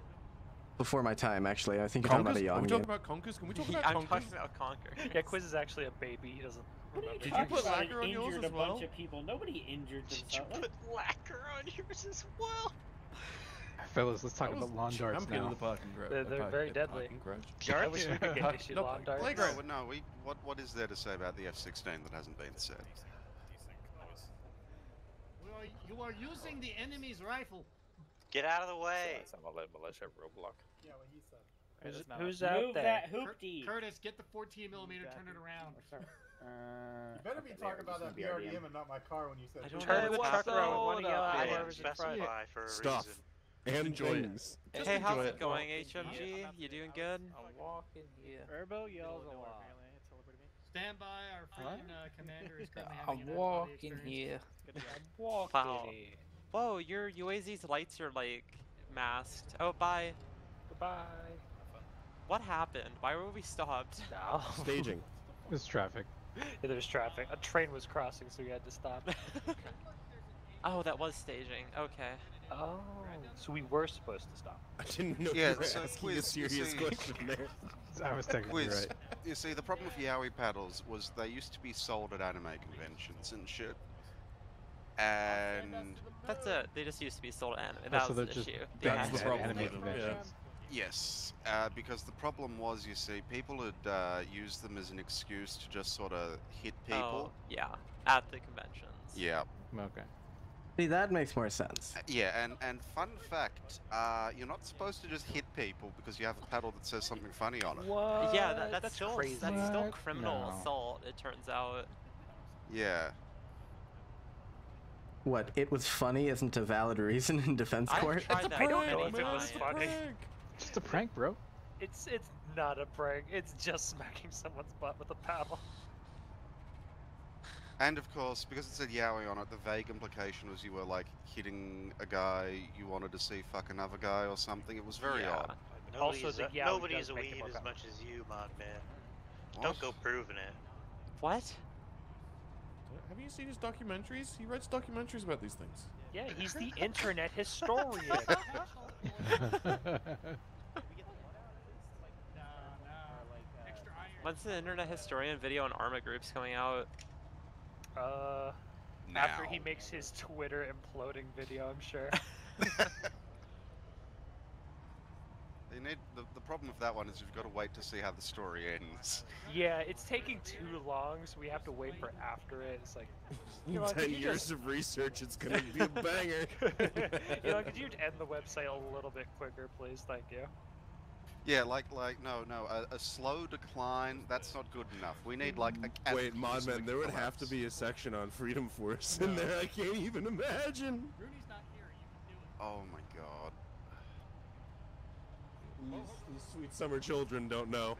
Before my time, actually. I think you're talking about a Conkers? Are we game. talking about Conkers? Can we talk Yeah, about I'm talking about Conquer. yeah, Quiz is actually a baby. He doesn't remember. Did you put lacquer on yours injured as a well? bunch of people. Nobody injured Did you put lacquer on yours as well? Fellas, let's talk about was lawn darts champion now. of the parking garage. They're- they're very deadly. I wish we could get issue No, lawn darts. playground. No, no, we, what, what is there to say about the F-16 that hasn't been said? Well, you are using the enemy's rifle. Get out of the way. That's not let militia roadblock. Yeah, what he said. Who's, That's not who's Move out there? that Cur- hoopty. Curtis, get the 14 millimeter, turn it around. Oh, Uh, You better be okay, talking about that this is gonna be BRDM and not my car when you said I don't shoot. know the truck around. so One of y'all. I out didn't whoever's specify for a Stuff. reason. And enjoy it. things. Just Hey, how's it it. going, HMG? You doing good? I'm walking here. Urbo yells a lot. Stand by. Our friend uh, commander is currently having I'm walking here. I'm walking. Wow. Whoa, your UAZ's lights are like masked. Oh, bye. Goodbye. What happened? Why were we stopped? No. Staging. It's traffic. Yeah, there's traffic. A train was crossing, so we had to stop. Oh, that was staging. Okay. Oh, so we were supposed to stop. I didn't know Yeah, you were so asking a quiz, you serious see- question there. I was technically Quiz. right. You see, the problem with Yowie paddles was they used to be sold at anime conventions and shit. And That's it. They just used to be sold at anime. Oh, That so was they're the issue. banned Yeah. the problem anime with them, yeah. Conventions. yes, uh, because the problem was, you see, people had uh, used them as an excuse to just sort of hit people. Oh, yeah. At the conventions. Yeah. Okay. See, that makes more sense. Uh, Yeah, and, and fun fact, uh, you're not supposed to just hit people because you have a paddle that says something funny on it. What? Yeah, that, that's, That's still crazy. that's still criminal No. assault. It turns out. Yeah. What? It was funny isn't a valid reason in defense I've court. tried that I don't know if it was times. Funny. Just a prank, bro. It's it's not a prank. It's just smacking someone's butt with a paddle. And of course, because it said Yowie on it, the vague implication was you were like hitting a guy you wanted to see fuck another guy or something. It was very Yeah. odd. Also, Nobody's, the a, Yowie nobody's does a weed as much as you, mod man. What? Don't go proving it. What? Have you seen his documentaries? He writes documentaries about these things. Yeah, he's the internet historian. When's the Internet Historian video on Arma Groups coming out? Uh, Now. after he makes his Twitter imploding video, I'm sure. You need the, the problem with that one is you've got to wait to see how the story ends. yeah, it's taking too long, so we have to wait for after it. It's like, you know, Ten years just, of research, it's gonna be a banger. you know, could you end the website a little bit quicker, please? Thank you. Yeah, like like no no a, a slow decline. That's not good enough. We need like a Wait, Modman, cataclysmic there would have to be a section on Freedom Force in there. I can't even imagine. Rooney's not here. Oh my god. These, these sweet summer children don't know.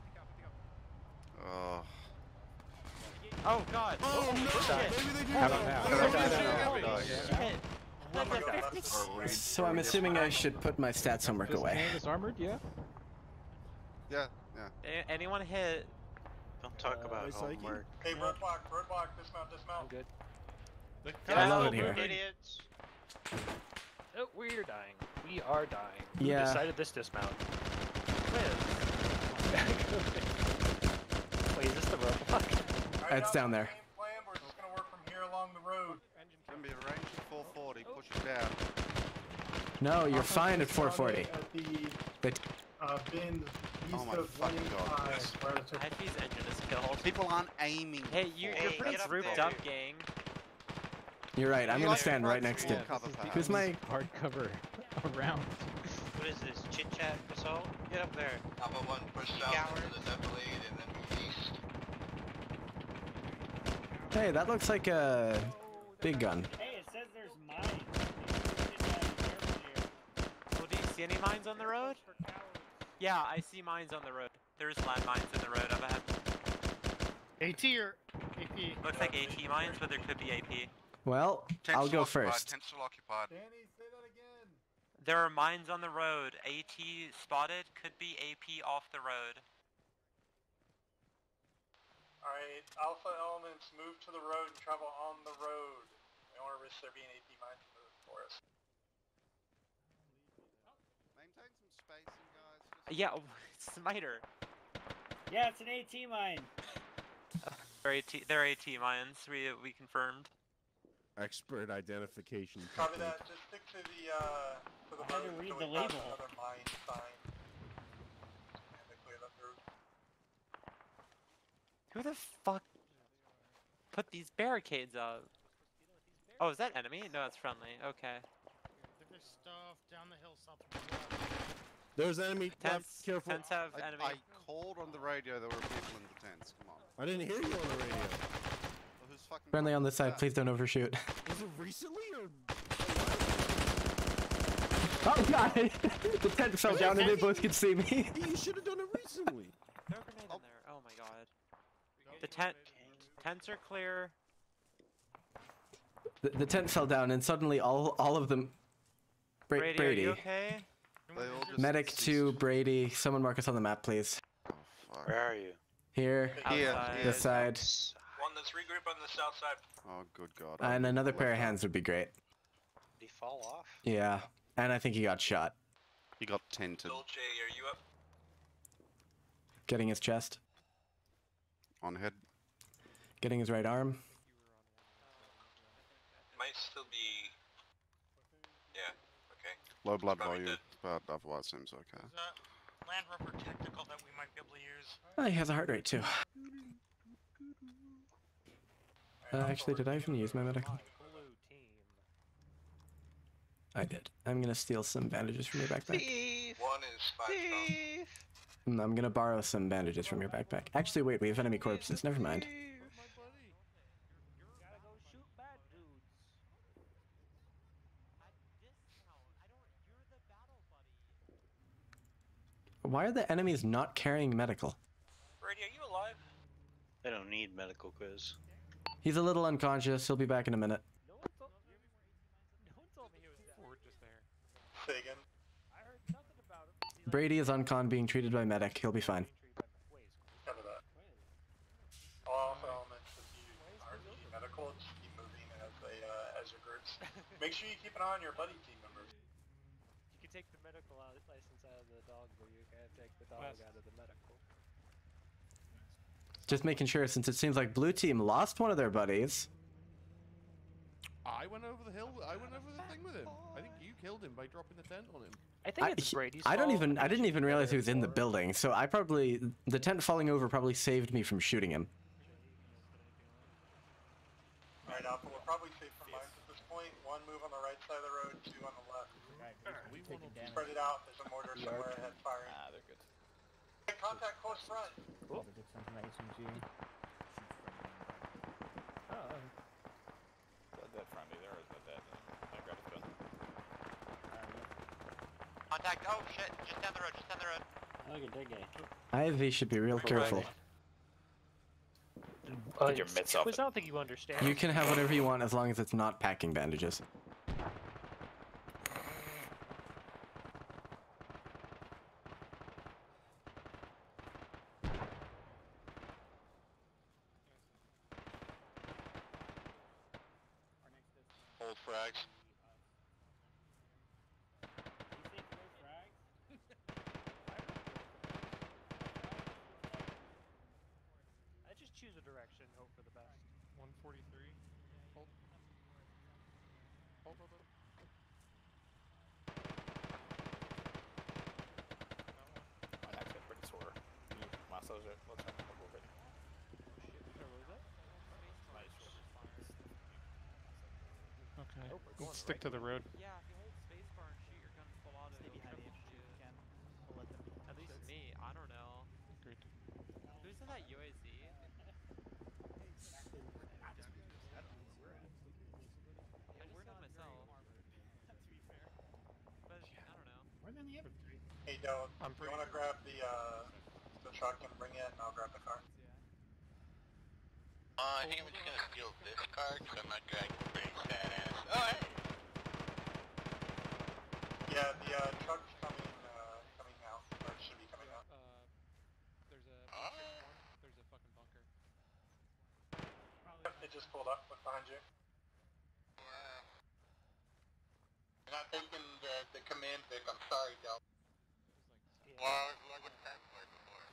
Oh. Oh god. Oh no! Shit. Maybe they do. How about now? Maybe How they about do. now? Shit. My That's god, a that's so I'm assuming I should put my stats homework This away. man is armored, yeah? Yeah yeah. A- anyone hit? Don't talk Uh, about my psyche? homework. Hey, roadblock, roadblock, dismount, dismount. good. I love it Oh, here. Idiots. Oh, we're dying. We are dying. Who Yeah. decided this dismount? Wait, is this the roadblock? Alright, It's down there. Plan. We're just gonna work from here along the road. Can be a range of 440. Push it down. No, you're Offense fine at 440. At the But uh, bend Oh my of fucking God, yes. where it took Hype's engine is killed. People aren't aiming. Hey, you, for you're pretty get up up, gang. You're right. I'm You gonna stand right next to. cover, This is- Who's perhaps? my? Hardcover around. What is this? Chit chat assault? Get up there. Alpha 1 push You south coward. into the defilade and then east. Hey, that looks like a big gun. Hey, it says there's mines. Well, do you see any mines on the road? Yeah, I see mines on the road. There's landmines in the road up ahead. AT or AP? Looks like AT mines, but there could be AP. Well, Tent's I'll go occupied, first. Tent's occupied. Danny, say that again. There are mines on the road. AT spotted. Could be AP off the road. Alright, Alpha elements move to the road and travel on the road. We don't want to risk there being AP mines in the forest. Maintain some spacing, guys. Yeah, Smiter. Yeah, it's an AT mine. They're AT, they're AT mines. We we confirmed. Expert identification. Copy technique. that. Just stick to the uh to the I had to road read the label. Another mine sign. And they clear that road. Who the fuck put these barricades up? Oh, is that enemy? No, it's friendly. Okay. There's stuff down the hill south There's enemy left. Tents, Careful. tents have I, enemy. I called on the radio there were people in the tents. Come on. I didn't hear you on the radio. Well, fucking Friendly on this side. that? Please don't overshoot. Was it recently or? Oh god! the tent fell down and they both could see me. You should have done it recently. Throw a grenade in there. Oh my god. The tent tents are clear. The, the tent fell down and suddenly all all of them. Bra- Brady, Brady. are you okay? They all just Medic ceased. to Brady. Someone mark us on the map, please. Oh. Where are you? Here, Here, Outside. here. this side, One that's regroup on the south side. Oh, good God. and I another pair of hands would be great. Did he fall off? Yeah, and I think he got shot, He got tented Dolce, are you up? getting his chest, on head. getting his right arm. Might still be. Yeah. Okay. Low blood volume, dead. but otherwise seems okay. Land Rover tactical that we might be able to use. Oh, he has a heart rate too. Uh, actually, did I even use my medical? I did. I'm gonna steal some bandages from your backpack. Thief! One is five. Thief! Mm, I'm gonna borrow some bandages from your backpack. Actually, wait, we have enemy corpses. Never mind. Gotta go shoot bad dudes. Why are the enemies not carrying medical? Brady, are you alive? They don't need medical quiz. He's a little unconscious. He'll be back in a minute. No one told, no one told me he was dead. Just there. Say again. I heard nothing about him. Brady is on con being treated by medic. He'll be fine. Cover that. All alpha elements, if you aren't needing medical, just keep moving as they uh, as your groups. Make sure you keep an eye on your buddy team members. You can take the medical out, license out of the dog, but you can't take the dog out of the medical. Just making sure, since it seems like blue team lost one of their buddies. I went over the hill. I went over the thing with him. I think you killed him by dropping the tent on him. I think I, it's Brady's I don't even. I didn't even realize he was in the building. So I probably the tent falling over probably saved me from shooting him. Alright, Alpha, we're probably safe from mines at this point. One move on the right side of the road, two on the left. Spread it out. There's a mortar somewhere ahead firing. Ah, they're good. Contact close front. Cool. Oh, That dead friendly there is the dead. I grabbed a gun. Contact. Oh shit! Just down the road. Just down the road. Look at that guy. Ivy should be real careful. Uh, Get your mitts off I don't think you understand. You can have whatever you want as long as it's not packing bandages. Frags. I just choose a direction, hope for the best. 143. Hold. Hold, hold, hold. My neck's been pretty sore. You massage it. Let's have a little bit. Okay. Oh, we're Let's going stick to the road. Yeah, if you hold spacebar and shoot your gun full auto, Stay it'll behind the triple infantry shoot. if you can. We'll let them be At least infantry. me, I don't know. Agreed. Who's in that UAZ? I just saw myself. But I don't know. More than the infantry. Hey, Dylan. I'm you want to grab the uh, the truck and bring it, and I'll grab the car. Uh, I think I'm just gonna steal this car because I'm not good at pretty sad ass. Oh, hey! Yeah, the uh, truck's coming, uh, coming out, or should be coming out. There's a Ah. there's a fucking bunker. It just pulled up. Look behind you. You're not taking the, the command pick. I'm sorry, Del. Well, like what time for before?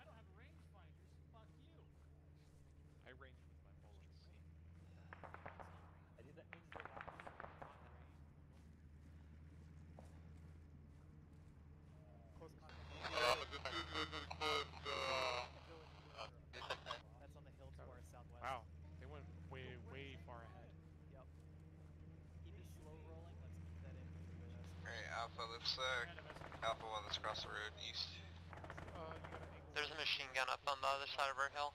I don't have range finders. Fuck you. I ranged with my bullets. I did that means they're not Close contact. That's on the hill to our southwest. Wow, they went way way far ahead. Yep. Keep it slow rolling. Let's keep that infantry with us. Alright, Alpha, let's, uh, Alpha 1, let's cross the road east. There's a machine gun up on the other side of our hill.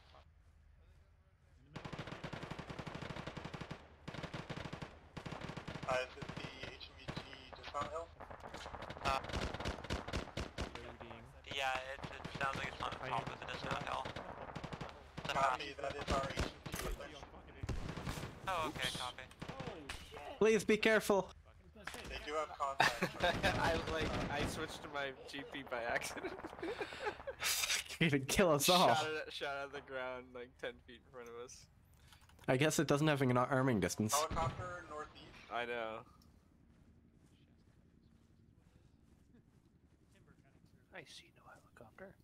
Uh, is it the HMVT dismount hill? Uh, yeah, it, it sounds like it's on top of the dismount hill. Copy, that is our HMVT location. Oh, okay, copy. Please be careful. They do have contact. I like I switched to my GP by accident. You're gonna kill us all. Shot it, shot at the ground like ten feet in front of us. I guess it doesn't have an arming distance. Helicopter northeast. I know. I see no helicopter.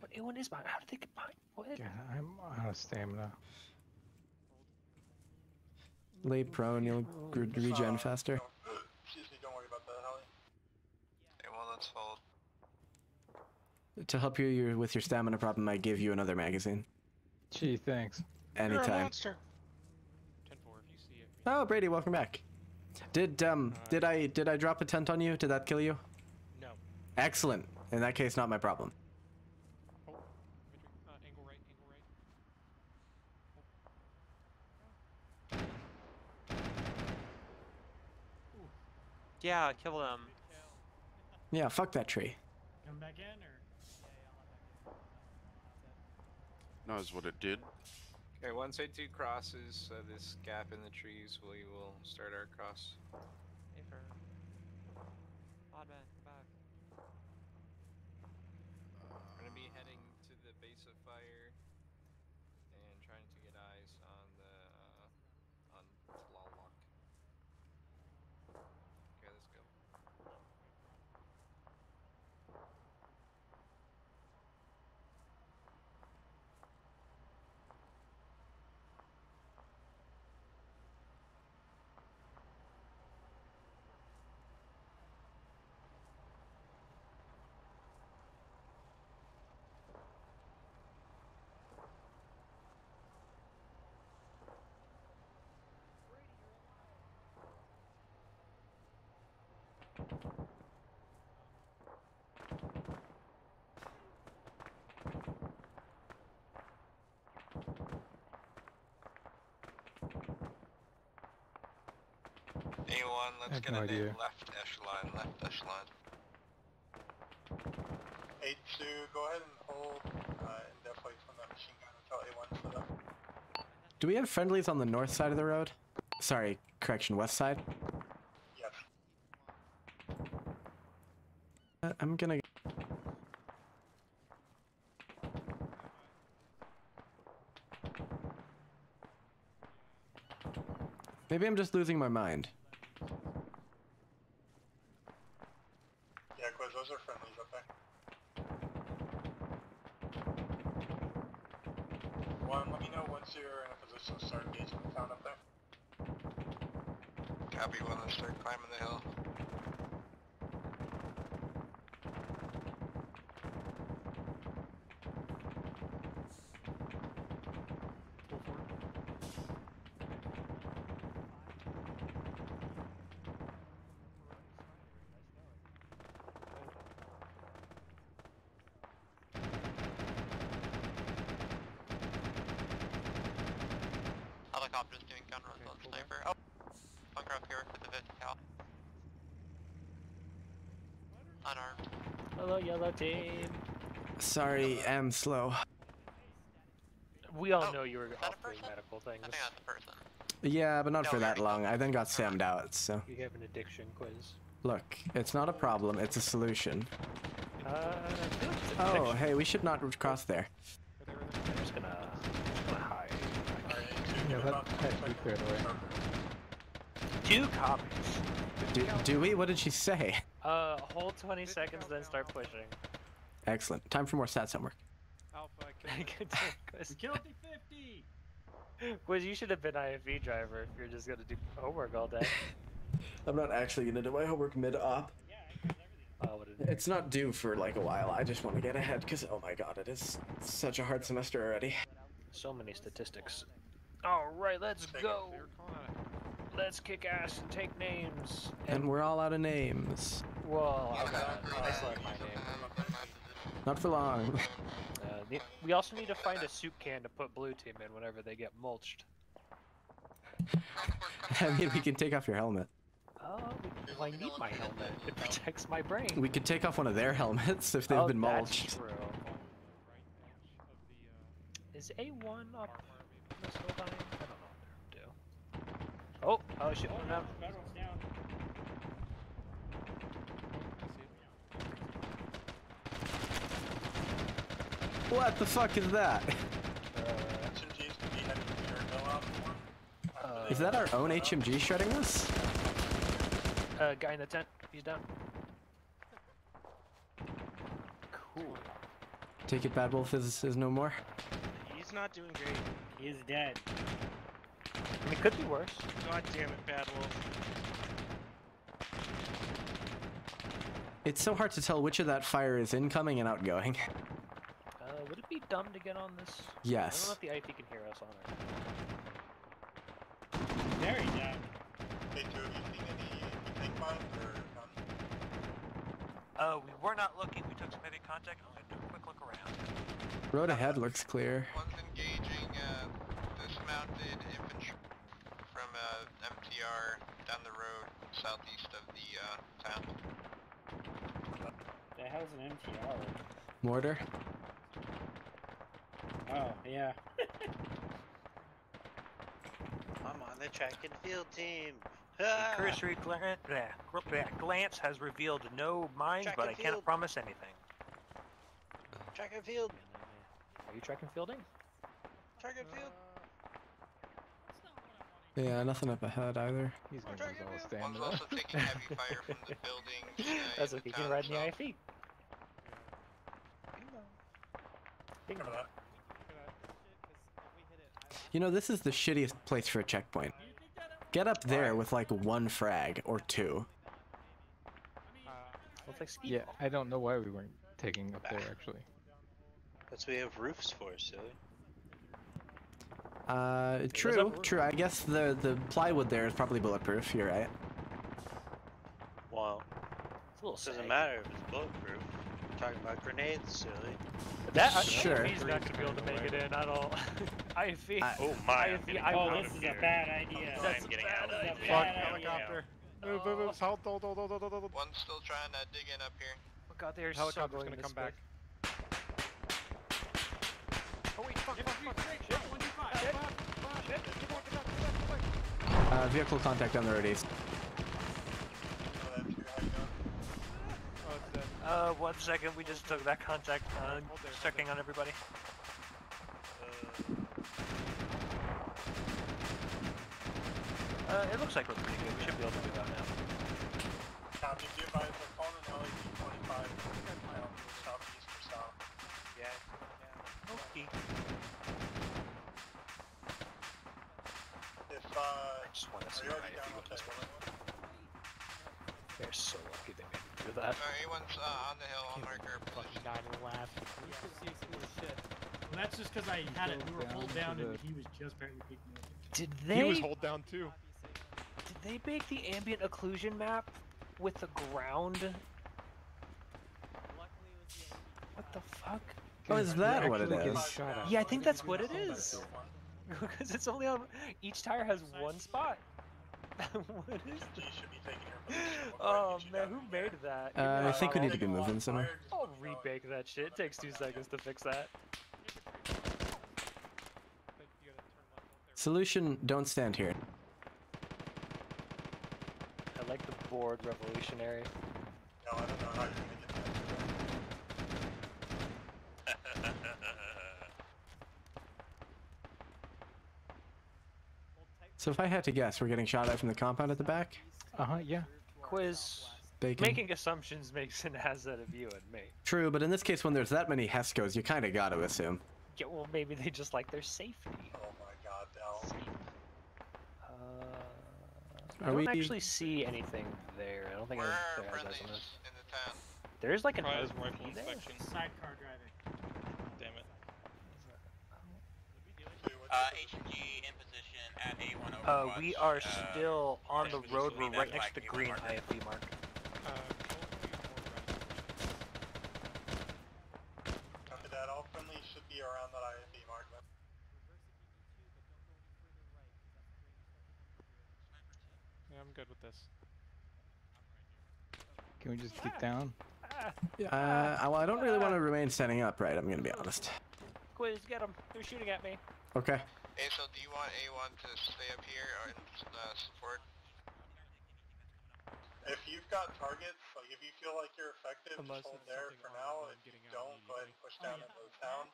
What A1 is mine? How did they get mine? What? Yeah, I'm out of stamina. Lay prone, you'll oh, re- regen faster. Excuse me, don't worry about the heli. Okay, well, let's hold. To help you your, with your stamina problem, I give you another magazine. Gee, thanks. Anytime. 10-4, if you see it. Oh, Brady, welcome back. Did um did I did I drop a tent on you? Did that kill you? No. Excellent. In that case, not my problem. Oh, uh, angle right, angle right. Yeah, kill them. Yeah, fuck that tree. Come back in, or? Knows what it did. Okay, once I do crosses uh, this gap in the trees, we will start our cross. Hey, for odd A1, let's get no in idea. the left echelon, left echelon. 8 2, go ahead and hold uh, indefinitely from that machine gun until A1 set up. Do we have friendlies on the north side of the road? Sorry, correction, west side. Yes. Uh, I'm gonna. Maybe I'm just losing my mind. Yeah, Quiz, those are friendlies up there. One, let me know once you're in a position to start engaging the town up there. Copy one, let's start climbing the hill. Helicopter's doing gun runs on sniper. Oh, bunker up here with the vid cal. Unarmed. Hello, yellow team. Sorry, I'm slow. We all know you were off doing medical things. Yeah, but not for that long. I then got sammed out, so. You have an addiction quiz. Look, it's not a problem, it's a solution. Uh, I feel like it's Oh, hey, we should not cross there. I'm just gonna, just gonna hide. Yeah, that had to be cleared away. Two copies. Do, do we? What did she say? Uh, hold 20 seconds, then start pushing. Excellent. Time for more stats homework. Alpha, Good job, Quiz. Killed the 50! Quiz, you should have been IFV driver if you're just gonna do homework all day. I'm not actually gonna do my homework mid-op. Oh, what a It's not due for like a while. I just want to get ahead because, oh my god, it is such a hard semester already. So many statistics. Alright, let's go! Let's kick ass and take names. And we're all out of names. Well, I got I select my name. Not for long. Uh, the- we also need to find a soup can to put blue team in whenever they get mulched. I mean, we can take off your helmet. Oh, well, I need my helmet. It protects my brain. We could take off one of their helmets if they've oh, been that's mulched. true. Is A1 up this whole time? I don't know what they're up to. Oh, oh shit, oh, no. What the fuck is that? SMGs can be headed to your mill out one. Is that our own HMG shredding us? Uh, guy in the tent, he's down. Cool. Take it, Bad Wolf is, is no more. He's not doing great. He is dead. It could be worse. God damn it, Bad Wolf. It's so hard to tell which of that fire is incoming and outgoing. Uh, would it be dumb to get on this? Yes. I don't know if the IP can hear us on it. Very dumb. Hey, two, have you seen any tank mines or none? Uh, we were not looking. We took some heavy contact. I'm gonna do a quick look around. Road ahead looks clear. One's engaging uh, dismounted infantry from uh, MTR down the road southeast of the uh, town. The hell's an MTR? Mortar. Oh, yeah. I'm on the track and field team. A Ah! cursory glance, yeah, gr- glance has revealed no mines, Track but I and can't promise anything. Track and field. Are you tracking fielding? Track and field. Yeah, nothing up ahead either. He's gonna lose all his One's stamina. also taking heavy fire from the buildings. Uh, That's in okay, you the can ride in the itself. IFV. Bingo. You know, this is the shittiest place for a checkpoint. Get up there with like one frag or two. Looks Yeah, I don't know why we weren't taking up there actually. That's what we have roofs for, silly. Uh, true, true. I guess the the plywood there is probably bulletproof. You're right. Well, It's a little doesn't matter if it's bulletproof. We're talking about grenades, silly. That I- Sure. IFV's not gonna be able to make it in at all. IFV. I- Oh my! I'm IFV, I out Oh, this is here. a bad idea. I'm getting out of This is a here. bad Yeah. idea. Move, move, move. Hold, hold, hold, hold, hold, hold. One's still trying to dig in up here. Oh god, they're Helicopter's so gonna come back. Oh wait, fuck, fuck, fuck. Shit, shit, shit, get back, get back, get back, get back. Uh, vehicle contact on the road east. Uh, one second, we just took that contact, uh, checking on everybody. Uh, it looks like we're pretty good, we should be able to do that now. Copy, be advised, we're calling an LAD 25, mile southeast or south. Yeah. Okay. If, uh, I just want to see are you already if you with this one. They're so lucky they made me do that. Alright, A1's uh, on the hill, on marker position. God laugh. Well, that's just because I had it. We were Down pulled to down, and the- he was just barely picking up. Did He they was hold down too. did they make the ambient occlusion map with the ground? What the fuck? Oh, is that what it Actually getting is? shot at. Yeah, I think that's what it is. Because it's only on each tire has one spot. what is this? Oh man, who made that? Uh, I think we need to be moving somewhere. I'll rebake that shit. It takes two seconds to fix that. Solution: Don't stand here. I like the board revolutionary. No, I don't know how you're gonna get that. So if I had to guess, we're getting shot at from the compound at the back. Uh huh. Yeah. Quiz. Bacon. Making assumptions makes an ass out of you and me. True, but in this case, when there's that many Hescos, you kind of got to assume. Yeah, well, maybe they just like their safety. Oh my god, Dell. Uh, I Are don't we- actually see anything there. I don't think Where anything are there has friendlies eyes on this. in the town? There's like an Prize RV rifle there. inspection. Sidecar driving. Damn it. Uh, HMG Uh, Overwatch. we are uh, still on the road. We're right next to the green. IFV mark. That, all friendlies should be around that IFV mark I'm good with this. Can we just get down? Uh, well, I don't really want to remain standing up, right? I'm gonna be honest. Quiz, get them. They're shooting at me. Okay. Hey, so do you want A1 to stay up here or in uh, support? If you've got targets, like if you feel like you're effective, Unless just hold there for now. If you don't, go ahead and push down and the down.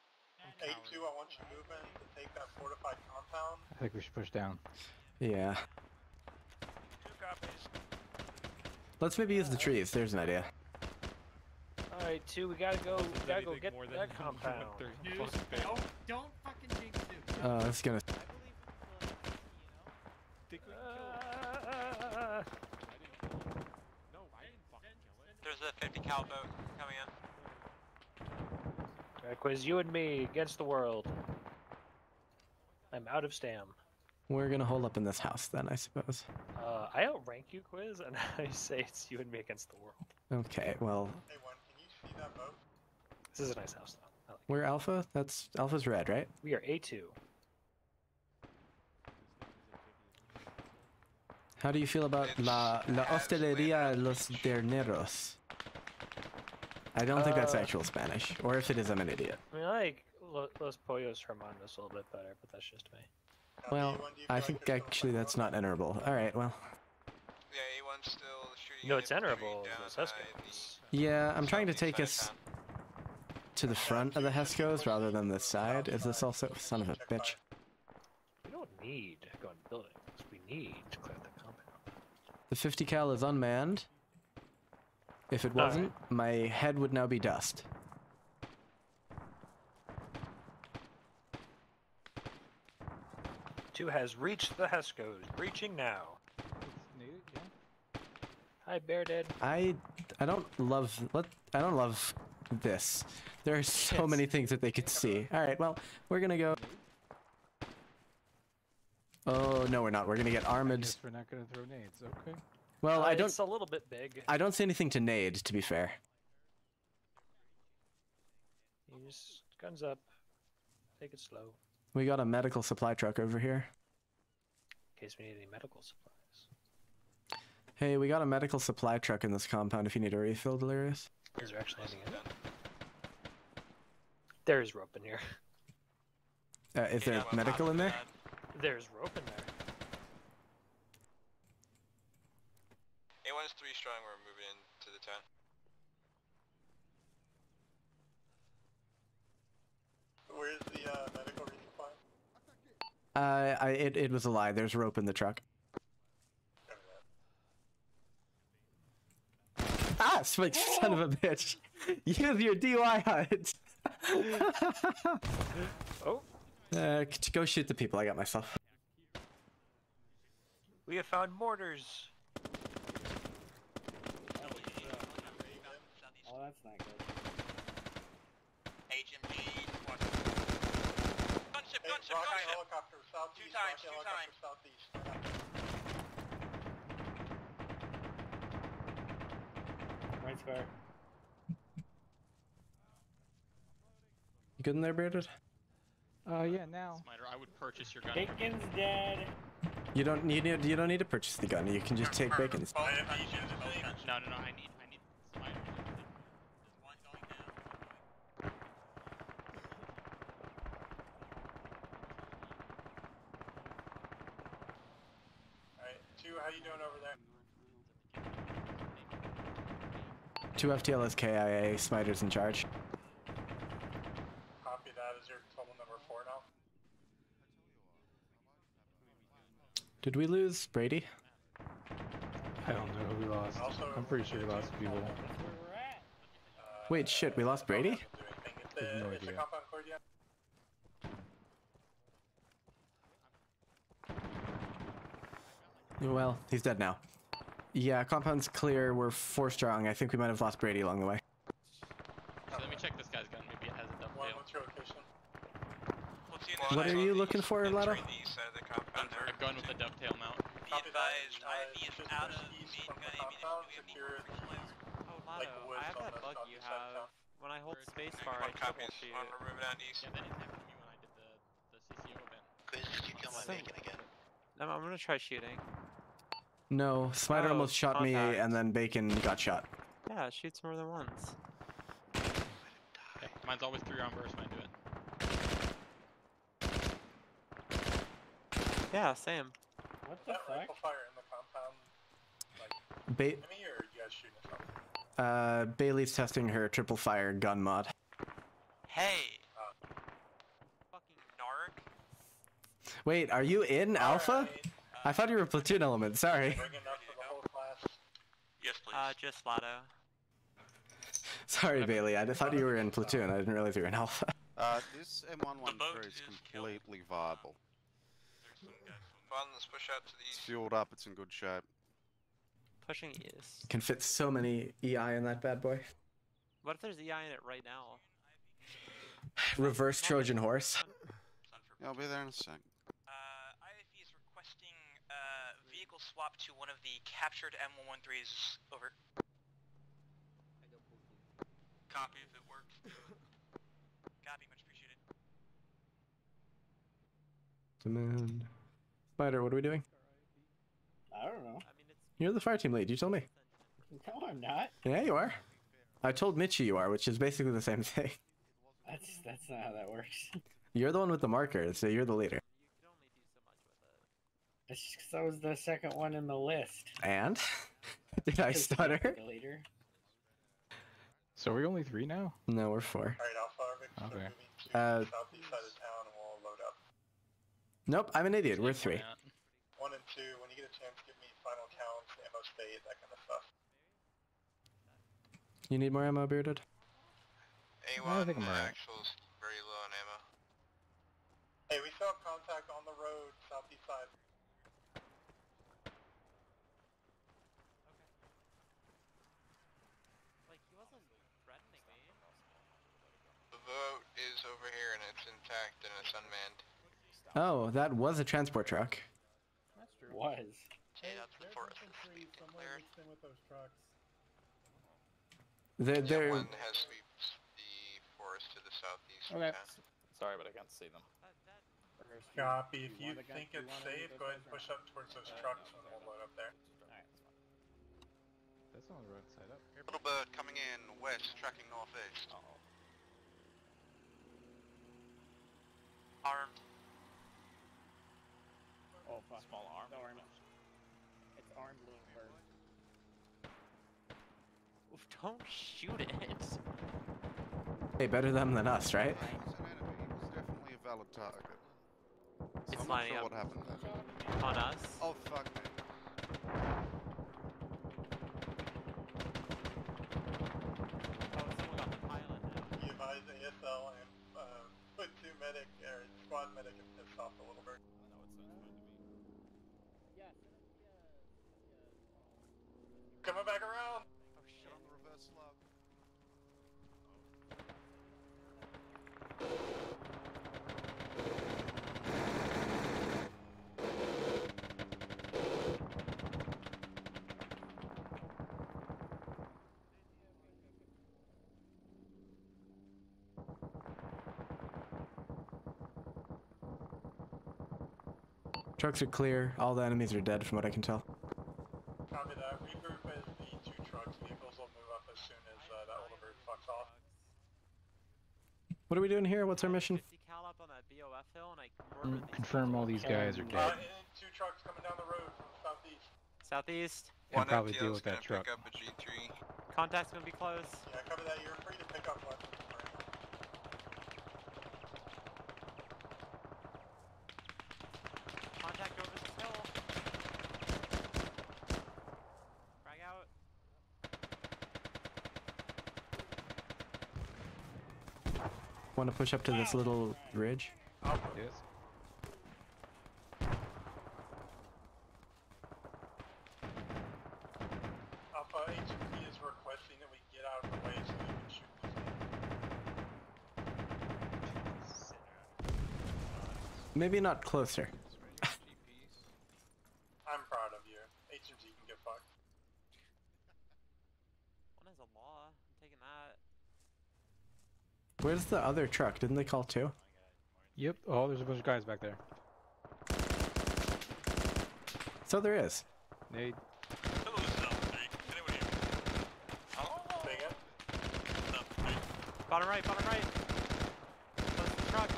A2, I want you moving to take that fortified compound. I think we should push down. Yeah. Two copies. Let's maybe use the trees. There's an idea. All right, two. We gotta go. We gotta go get more that compound. they're Dude, fucking big. don't, don't fucking jinx it. Uh, it's gonna. Think we can Uh, No, I didn't fucking kill it. There's a 50 cal boat coming in. all right, Quiz. You and me against the world. I'm out of stam. We're gonna hold up in this house then, I suppose. Uh, I outrank you, Quiz, and I say it's you and me against the world. Okay. Well, Hey, one, can you see that boat? This is a nice house, though. Like we're Alpha. That's Alpha's red, right? We are A2. How do you feel about la la hostelería los terneros? I don't think that's Uh, actual Spanish, or if it is, I'm an idiot. I mean, I like Los Pollos Hermanos a little bit better, but that's just me. Well, I think actually that's not enterable. All right. Well, Yeah, A1's still shooting. No, it's enterable. down Those by Heskins. yeah, I'm trying to take us to the front of the Hescos rather than the side. Is this also son of a bitch? We don't need to go in buildings. We need to clear the compound. The 50 cal is unmanned. If it wasn't, my head would now be dust. Two has reached the Hescos. Breaching now. Hi, Bearded. I I don't love let I don't love this. There are so many things that they could see. All right, well, we're gonna go. Oh no, we're not. We're gonna get armored. Guess we're not gonna throw nades. Okay. Well, Uh, I don't. It's a little bit big. I don't see anything to nade. To be fair. You just guns up. Take it slow. We got a medical supply truck over here. In case we need any medical supplies. Hey, we got a medical supply truck in this compound if you need a refill, Delirious. Is there actually anything in it? There's rope in here. Uh, is there medical in there? There's rope in there. A1's three strong, we're moving into the town. Where's the uh, medical resupply? Uh, I, it, it was a lie. There's rope in the truck. Ah, Spike, son of a bitch. Use your DUI hunt. Uh, c- go shoot the people. I got myself. We have found mortars. Oh, that's not good. HMG. Gunship, Hey, gunship, rocket gunship. helicopter southeast. Two times, two times. southeast. Right square. You good in there, Bearded? Uh, yeah, now. Smiter, I would purchase your gun. Bacon's dead. You don't need it. You don't need to purchase the gun. You can just take Bacon's. No, no, no. I need, I need Smiter. Alright, two, how you doing over there? Two FTLS KIA. Smiter's in charge. Copy that as your total number four now. Did we lose Brady? I don't know who we lost. I'm pretty sure we lost people. Wait, shit. We lost Brady. I have no idea. compound cleared yet? Well, he's dead now. Yeah, compound's clear. We're four strong. I think we might have lost Brady along the way. So let me check this guy's gun. Maybe it has a One, dovetail. what's your location? What are you looking for, Lato? A gun with a dovetail mount. Be advised, IV is out of main gun ammunition. We have need more Oh, Lotto, I have that bug you have. When I hold spacebar, I triple shoot. we're moving out east. Yeah, that didn't happen to me when I did the, the CCO event. Quiz, did you kill my So- bacon again? I'm, I'm gonna try shooting. No, Smiter Oh, almost shot me, and then Bacon got shot. Yeah, it shoots more than once. Okay, mine's always three round burst when I do it. Yeah, same. What the fuck? rifle fire in the compound, like, Ba- enemy or you guys shooting something? uh, Bailey's testing her triple fire gun mod. Hey! Fucking narc. Wait, are you in Alpha? I thought you were platoon element. Sorry. Bring enough for the whole class. Yes, please. Uh, just Lotto. Sorry, Bailey. I thought you were in platoon. I didn't realize you were in Alpha. Uh, this M113 is completely viable. Fun, let's push out to the It's fueled up. It's in good shape. Pushing east. Can fit so many EI in that bad boy. What if there's EI in it right now? Reverse Trojan horse. Yeah, I'll be there in a sec. Uh, IFV is requesting uh, vehicle swap to one of the captured M113s. Over. Copy if it works. Copy, much appreciated. Demand. Spider, what are we doing? I don't know. You're the fire team lead. You told me. No, I'm not. Yeah, you are. I told Mitchie you are, which is basically the same thing. That's that's not how that works. You're the one with the marker, so you're the leader. That's just because I was the second one in the list. And? Did I stutter? the leader. So we're only three now? No, we're four. Alright, Alpha, Okay. Uh, the southeast side of town and we'll load up. Nope, I'm an idiot. We're three. One and two, when you get a chance, give me final counts, ammo state, that kind of stuff. You need more ammo, Bearded? A1, think I'm alright. actual's very low on ammo. Hey, we still have contact on the road, southeast side. Like, he wasn't threatening me. The boat is over here and it's intact and it's unmanned. Oh, that was a transport truck. Was. Hey, that's the forest. Infantry somewhere mixed in with those trucks. They're, Yeah, they're, one has sweeps the forest to the southeast. Okay. Yeah. Sorry, but I can't see them. Uh, Copy, if you want the gun- think it's want 'em safe, go go ahead and push up towards those trucks and we'll load up there. That's on the road side up. Little bird coming in west, tracking northeast. Armed. Oh, fuck. Small arm. The arm. It's armed little bird. Oof, don't shoot it. Hey, better them than us, right? He was an enemy. He was definitely a valid target. So It's I'm not sure um, what happened there. On us. Oh fuck me. You advise and uh, put two medic or squad medic and piss off the little bird. Coming back around. Oh shit on the reverse slug. Trucks are clear. All the enemies are dead from what I can tell. Copy that. Regroup as the two trucks. Vehicles will move up as soon as uh, that little bird fucks off. What are we doing here? What's our mission? 50 cal up on that BOF hill and I Mm, murdered these Confirm all these guys are Uh, dead. two trucks coming down the road from southeast. Southeast. And probably deal with that truck. Pick up a G3. Contact's gonna be close. Yeah, cover that. You're free to pick up one. Contact over this hill. Frag out. Want to push up to this little ridge? Yes. Alpha HMP is requesting that we get out of the way so we can shoot this Maybe not closer. I'm proud of you. HMG can get fucked. One has a law. I'm taking that. Where's the other truck? Didn't they call two? Yep. Oh, there's a bunch of guys back there. So there is. Nade. Say again? Bottom right, bottom right. Close the truck.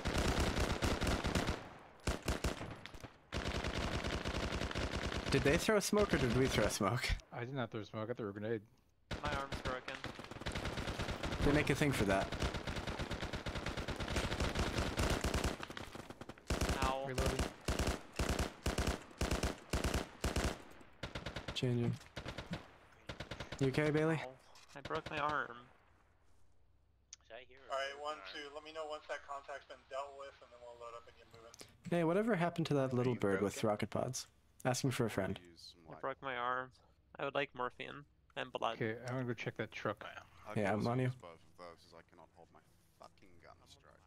Did they throw smoke or did we throw smoke? I did not throw smoke. I threw a grenade. My arm's broken. They make a thing for that. Ow. Reloading. Changing. You okay, Bailey? I broke my arm. Alright, one, two. Let me know once that contact's been dealt with and then we'll load up and get moving. Hey, whatever happened to that little bird with rocket pods? Asking for a friend. I broke my arm. I would like morphine and blood. Okay, I'm gonna go check that truck. Yeah, I'm on also you. use both of those as I cannot hold my fucking gun straight.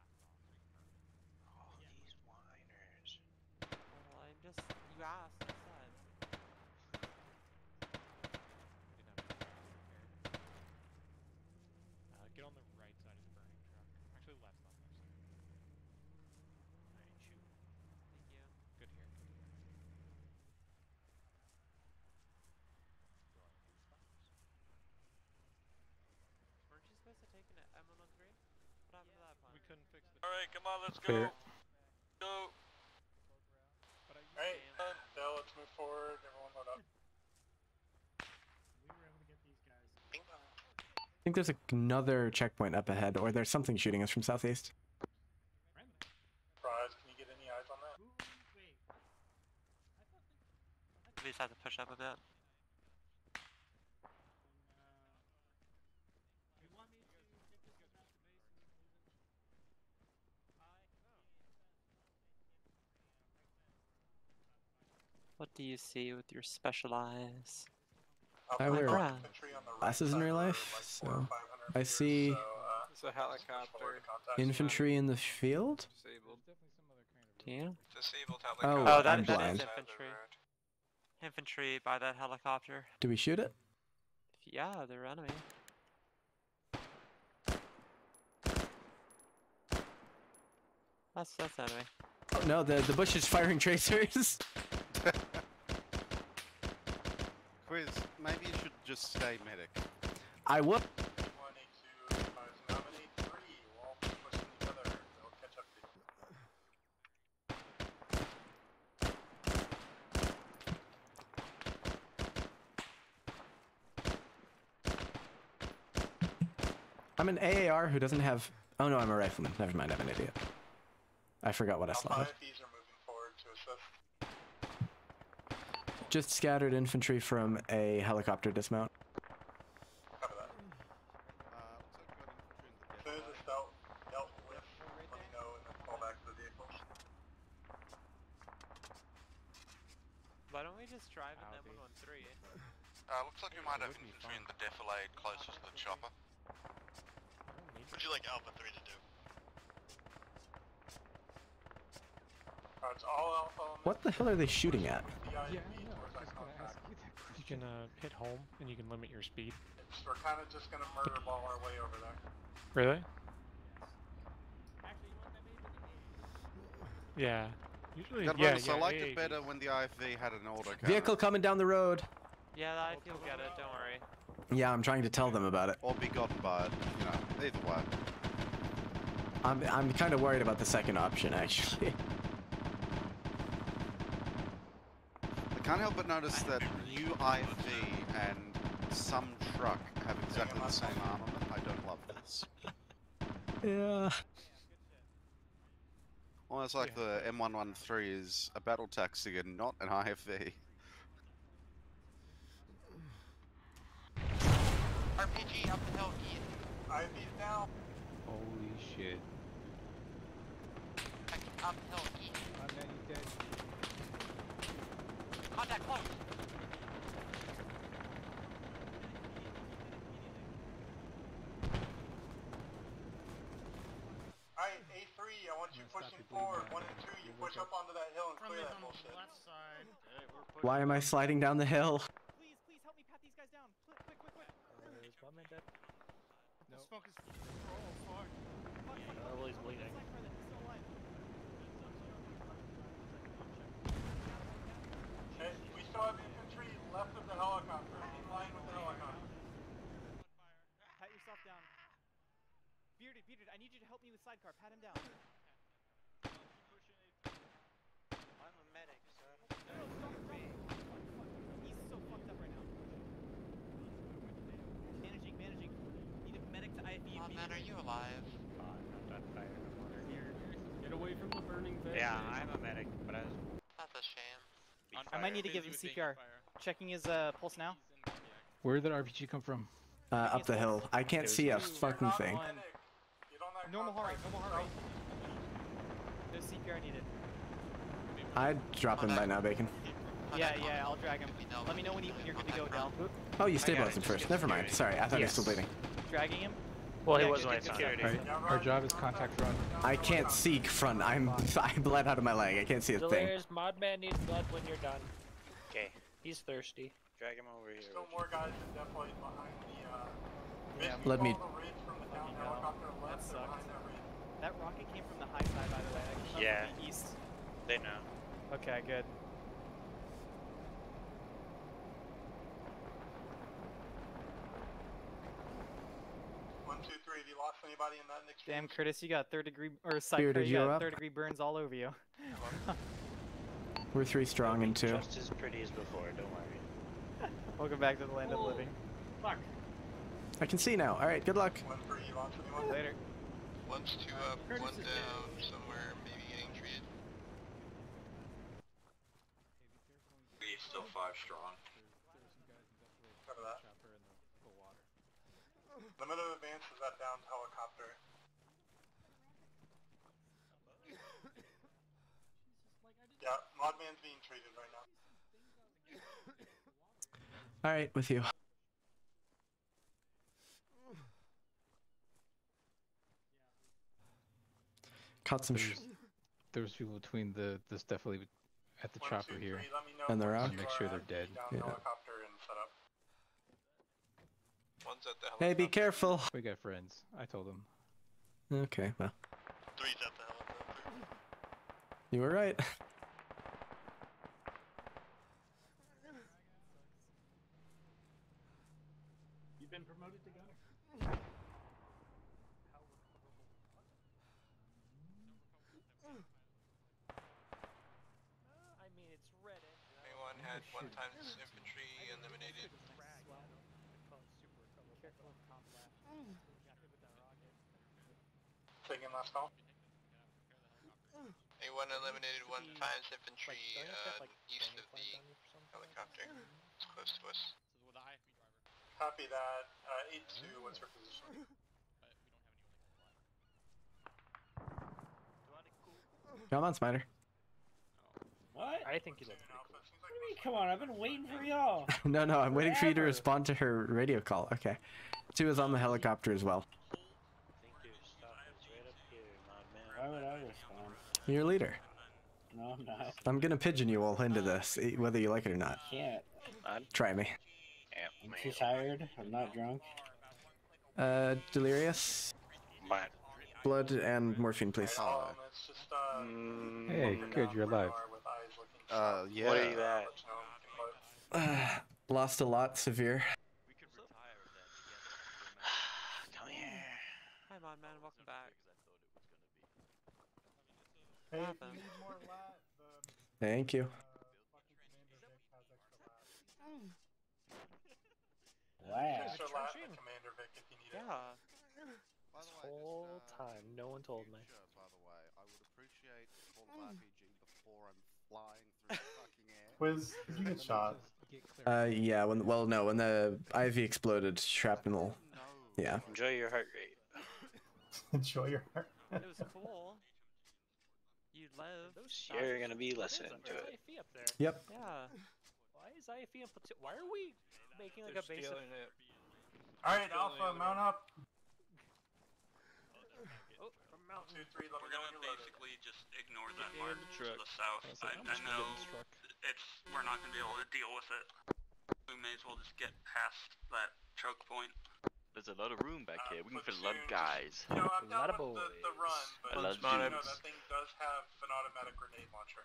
All these whiners. Well, I just you asked. I said. Uh, get on the right side of the burning truck. Actually, left, not left side. I didn't shoot. Thank you. Good here. Good here. Weren't you supposed to take an M113? What happened to that plan? We couldn't fix the. All right, come on, let's Clear. go. Go. But I Alright, uh, Bill, let's move forward. Everyone load up. I think there's another checkpoint up ahead, or there's something shooting us from southeast. Rise, can you get any eyes on that? We just have to push up a bit. What do you see with your special eyes? I wear Bruh. glasses in real life, so I see It's a helicopter. infantry in the field. Disabled. Do you? Disabled Oh, helicopter. Oh, that, I'm that blind. is infantry. Infantry by that helicopter. Do we shoot it? Yeah, they're enemy. That's that's enemy. Oh, no, the the bush is firing tracers. Can Quiz, maybe you should just stay medic. I would. One, eight, two, five, nominate three. We'll all be pushing each other. They'll catch up to you. I'm an AAR who doesn't have. Oh no, I'm a rifleman. Never mind, I'm an idiot. I forgot what I slotted. IFVs are moving forward to assist. Just scattered infantry from a helicopter dismount. Cover that. As soon as it's dealt, dealt with, let me know and then fall back to the vehicles. Why don't we just drive an M113? Uh, looks like we might have infantry in the defilade closest to the chopper. Would you like Alpha 3 to do? Uh, it's all alpha. What the hell are they shooting at? Yeah, IFV I know. towards I was that gonna contact. ask you that question. You can uh, hit home and you can limit your speed. We're kind of just gonna murder ball our way over there. Really? Yeah. Usually, That yeah, bonus, yeah. I liked it AAG. better when the IFV had an auto cannon. Vehicle coming down the road. Yeah, I feel get it. Don't worry. Yeah, I'm trying to tell them about it. Or be gotten by it, you know, either way. I'm I'm kind of worried about the second option actually. I can't help but notice that new IFV and some truck have exactly the same armament. I don't love this. Yeah. Almost like the M113 is a battle taxi and not an IFV. RPG up the hill, Ian. IFV's down. Holy shit. Up the hill, Ian. Contact close. Alright, A3, I want you pushing forward. One and two, you push up onto that hill and clear that bullshit. Why am I sliding down the hill? Please, please help me pat these guys down. Quick, quick, quick, quick. Is Bowman dead? No. Smoke is. Oh, fuck. Uh, well, he's bleeding. Okay, we still have infantry left of the helicopter, in line with the helicopter. Pat yourself down. Bearded, bearded, I need you to help me with sidecar. Pat him down. I'm a medic, sir. He's so fucked up right now. Managing, managing. Need a medic to IFV. Oh man, are you alive? Get away from the burning vent. Yeah, I'm a medic, but I was. That's a shame. I might need to give him CPR. Checking his uh, pulse now. Where did that RPG come from? Uh, up the hill. I can't see a fucking thing. Normal heart rate, normal heart rate. No CPR needed. I'd drop him by now, Bacon. Yeah, yeah, I'll drag him. Let me know when, you're good to go, Del. Oh, you stabilized him first. Never mind. Sorry, I thought he was still bleeding. Dragging him? Well, he Yeah, was get- when I get found security. him. Alright, our job is contact run. I can't see front. I'm I bled out of my leg. I can't see a thing. Delirious Modman needs blood when you're done. Okay. He's thirsty. Drag him over here. Still more guys in deploy behind the, uh... Yeah, Let me- follow the ridge from the down helicopter left That to sucked. that rocket came from the high side, by the way. Like, from Yeah. the east. They know. Okay, good. One, two, three, have you lost anybody in that exchange? Damn, Curtis, you got third degree or cypher. You you're got up. third degree burns all over you. We're three strong and two. Just as pretty as before, don't worry. Welcome back to the land of the living. Fuck. I can see now. All right, good luck. One three, you lost anyone? Later. One's two up, one down, somewhere, maybe getting treated. We still five strong. Cover that. Limit of advance is that down helicopter. Yeah, Modman's being treated right now. All right, with you. Caught some. Sh- There was people between the this definitely at the chopper here. let me know And they're out? Make sure they're dead. Yeah. helicopter and set up. One's at the hey, be careful. We got friends. I told them. Okay, well, Three's at the helicopter. you were right. one times infantry eliminated. Taking last call. A1 eliminated one times infantry uh, east of the helicopter. It's close to us. Copy that. Uh, 8-2, what's your position? Come on, Spider. What? I think you look pretty cool. What do you mean, come on, I've been waiting for y'all. no, no, I'm waiting for you to respond to her radio call. Okay. Two is on the helicopter as well. Why would I respond? You're a leader. No, I'm not. I'm gonna pigeon you all into this, e- whether you like it or not. Can't. Try me. I'm too tired. I'm not drunk. Uh, delirious. Blood and morphine, please. Hey, good, you're alive. Uh, yeah. What are you at? Uh, lost a lot, severe. Come here. Hi, Mod Man. Welcome back. Hey, if you need more lat, the Thank you. Wow. extra lat in the Commander Vic if you need it. Yeah. This whole time, no one told me. By the way, I would appreciate a call of RPG before I'm flying through the fucking air. Quiz, did you get shot? Uh, yeah. When well, no, when the IV exploded, shrapnel. Yeah. Enjoy your heart rate. Enjoy your heart. It was cool. You live. You're gonna be listening to it. IFV up there. Yep. Yeah. Why is IFV in platoon? Why are we making like a base of... Alright, Alpha, mount up. Oh, from Mount Two, three, let We're gonna when you're loaded. basically just ignore that Yeah, mark the to the south. I, I'm I know get this truck. it's we're not gonna be able to deal with it. We may as well just get past that choke point. There's a lot of room back here. We can fit a lot of guys. You know, I'm A lot down of with the, the run, but A lot you know that thing does have an automatic grenade launcher.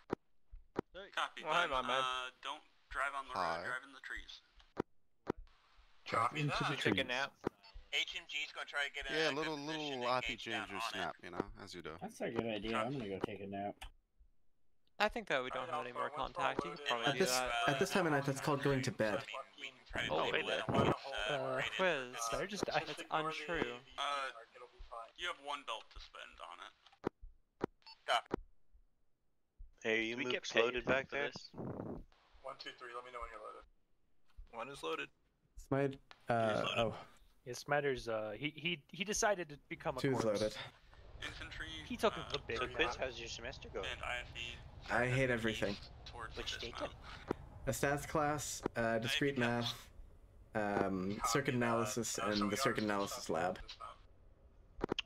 Copy. Well, hi, then, my man. Uh, don't drive on the Hi. road. Drive in the trees. Copy Into the that. Take a nap. HMG's gonna try to get a Yeah, good little position little and engage RPG just on it. snap, you know, as you do. That's a good idea. I'm gonna go take a nap. I think that we don't have any more contact. You could probably At do this that. at this time of night, that's called going to bed. Oh, wait there. Uh, Quiz. Spider just died. That's untrue. Uh, you have one belt to spend on it. Hey, you we moved get paid loaded back there? this? One, two, three, let me know when you're loaded. One is loaded. Smite. Uh, oh, Yeah, Smatter's, uh, he, he, he decided to become a two is corpse. loaded. Infantry. He took uh, the big So. Quiz, how's your semester going? and IFV I hate everything. Which the state. A stats class, uh, discrete math, um, circuit analysis, and the circuit analysis lab.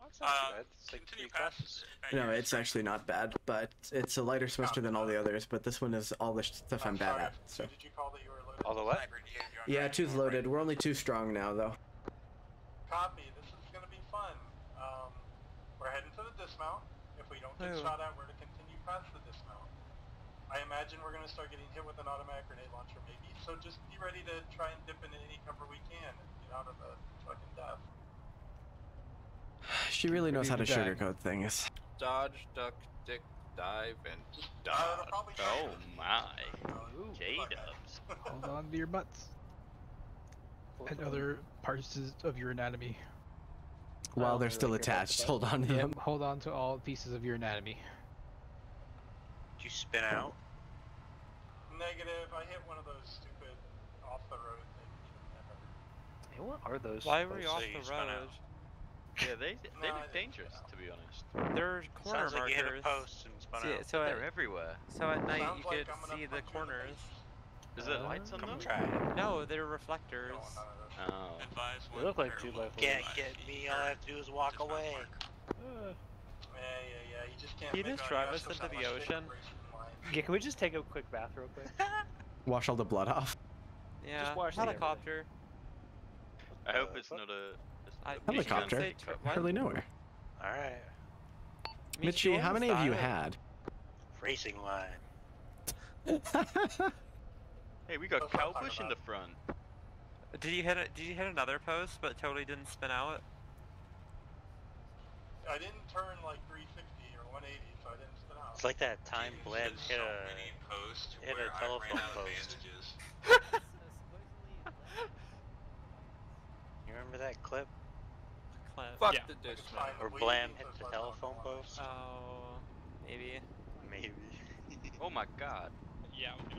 That's not too Uh, bad. It's like continue three past. classes. No, it's actually not bad, but it's a lighter semester than all the others. But this one is all the stuff I'm bad at. So Did you call that you were loaded? All the what? yeah, two's loaded. We're only two strong now, though. Copy. This is gonna be fun. Um, we're heading to the dismount. If we don't get shot at, we're going to continue past the dismount. I imagine we're gonna start getting hit with an automatic grenade launcher, maybe. So just be ready to try and dip into any cover we can and get out of the fucking death. She really knows how to Ready die. sugarcoat things. Dodge, duck, dick, dive, and Uh, dodge. probably Oh my. J dubs. Hold on to your butts. And other parts of your anatomy. While they're still attached, hold on to Yep, them. hold on to all pieces of your anatomy. Did you spin out? Negative. I hit one of those stupid off the road things. What are those? Why were you off the spun road? Yeah, they they No, look dangerous to be honest. There are corner Sounds like you hit a markers. post and spun See, out. so They're at, everywhere. so at night Sounds you like could I'm see the punch you in the corners. Is there lights on Come them? try. No, they're reflectors. No, none of those. Oh. Advise They look like two parallel by Can't get me. All I have to do is walk dismount away. Uh, Yeah, yeah, yeah. You just can't. Can you just on drive us into the ocean? yeah, can we just take a quick bath real quick? Wash all the blood off. Yeah, Just wash the helicopter. I hope it's not a. I- a Did you Helicopter. say tr- what? Hardly nowhere. All right. Mitchie, how many have you had? had? Racing line. Hey, we got That's what I'm cowbush in the front. Did you hit it? Did you hit another post, but totally didn't spin out? I didn't turn like 360 or 180, so I didn't spin out. It's like that time Bled hit a post hit where a I telephone ran out of post. bandages. You remember that clip? Clip. Fuck Yeah. the dismount. Where Blam hit the telephone oh, post? Oh, maybe. Maybe. Oh my god. Yeah, we're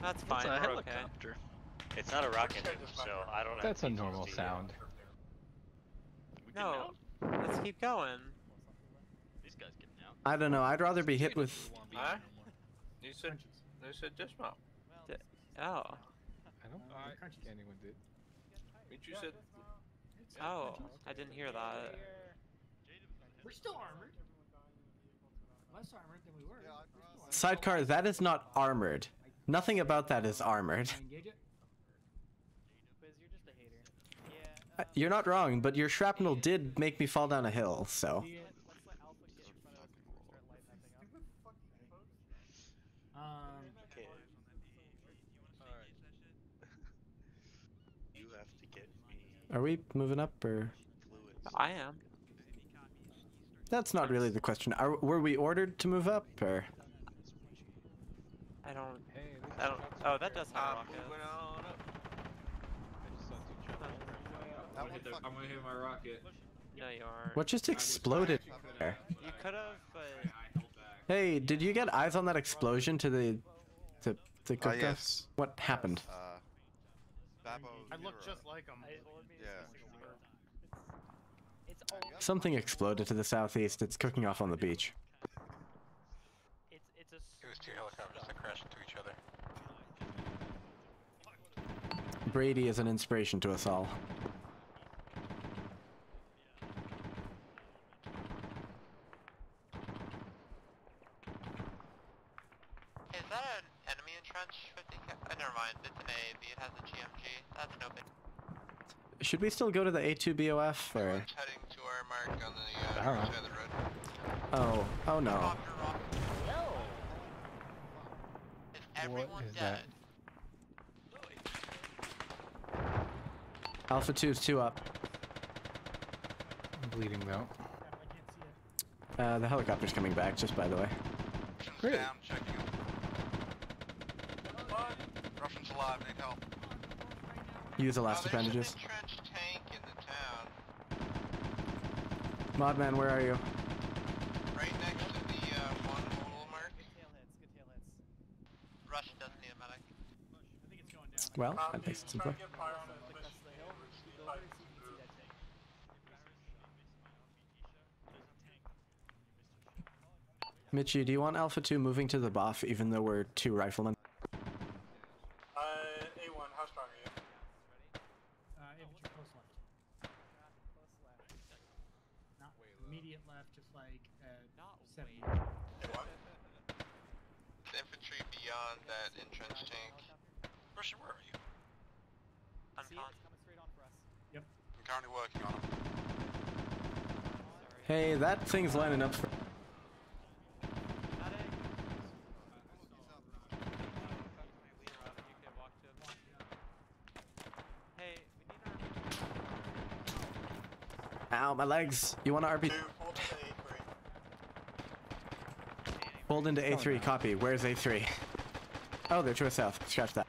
That's It's fine. a we're okay. helicopter. It's not a rocket so I don't have That's a normal yet. sound. We can No, let's keep going. These guys getting out. I don't know. I'd rather be hit with. Huh? You said you said dismount. D- Oh, I don't think anyone did. But you said oh, I didn't hear that. We're still armored. Less armored than we were. We're still armored. Sidecar, that is not armored. Nothing about that is armored. Engage it. Quiz, you're just a hater. Uh, You're not wrong, but your shrapnel did make me fall down a hill, so. Um, Okay. You have to get me Are we moving up, or. I am. That's not really the question. Are, were we ordered to move up, or. I don't. Hey, I don't. Oh, that does have a I'm rocket. moving on up. That one fucking- I'm gonna hit my rocket. No, you aren't. What just exploded there? You could have, but Hey, did you get eyes on that explosion to the. the. the cook off? yes. What happened? Uh, Babo I look just like him. Yeah. It's Something exploded to the southeast. It's cooking off on the beach. it's it's a It was two helicopters that crashed into each other. Brady is an inspiration to us all. Is that an enemy in trench 50 ca- uh, never mind, it's an AAV, it has a GMG. That's no big. Should we still go to the A2BOF, or. It's heading to our mark on the uh, I don't north know. side of the road. Oh, oh no. Copter rocket. Is everyone is dead? Alpha 2 is 2 up. I'm bleeding though. Uh, the helicopter's coming back, just by the way. Russians Great. down, checking them. Russians alive, need help. Use the last there's bandages. an entrenched tank in the town. Modman, where are you? Right next to the uh, one hole mark. Rush does need a medic. Well, Um, that makes it simpler. to get fire on the mission pipe through. Mitchie, do you want Alpha 2 moving to the buff even though we're two riflemen? Uh, A1, how strong are you? uh, infantry close left. Not immediate left, just like uh, seven. A1? The infantry beyond that entrenched tank. Russian, where are you? See? It's coming straight on for us. Yep. I'm currently working on him. Hey, that thing's lining up for. Hey, we need our. Ow, my legs. You want to RP? Two, hold to A3. Hold into A3, copy. Where's A3? Oh, they're to the south. Scratch that.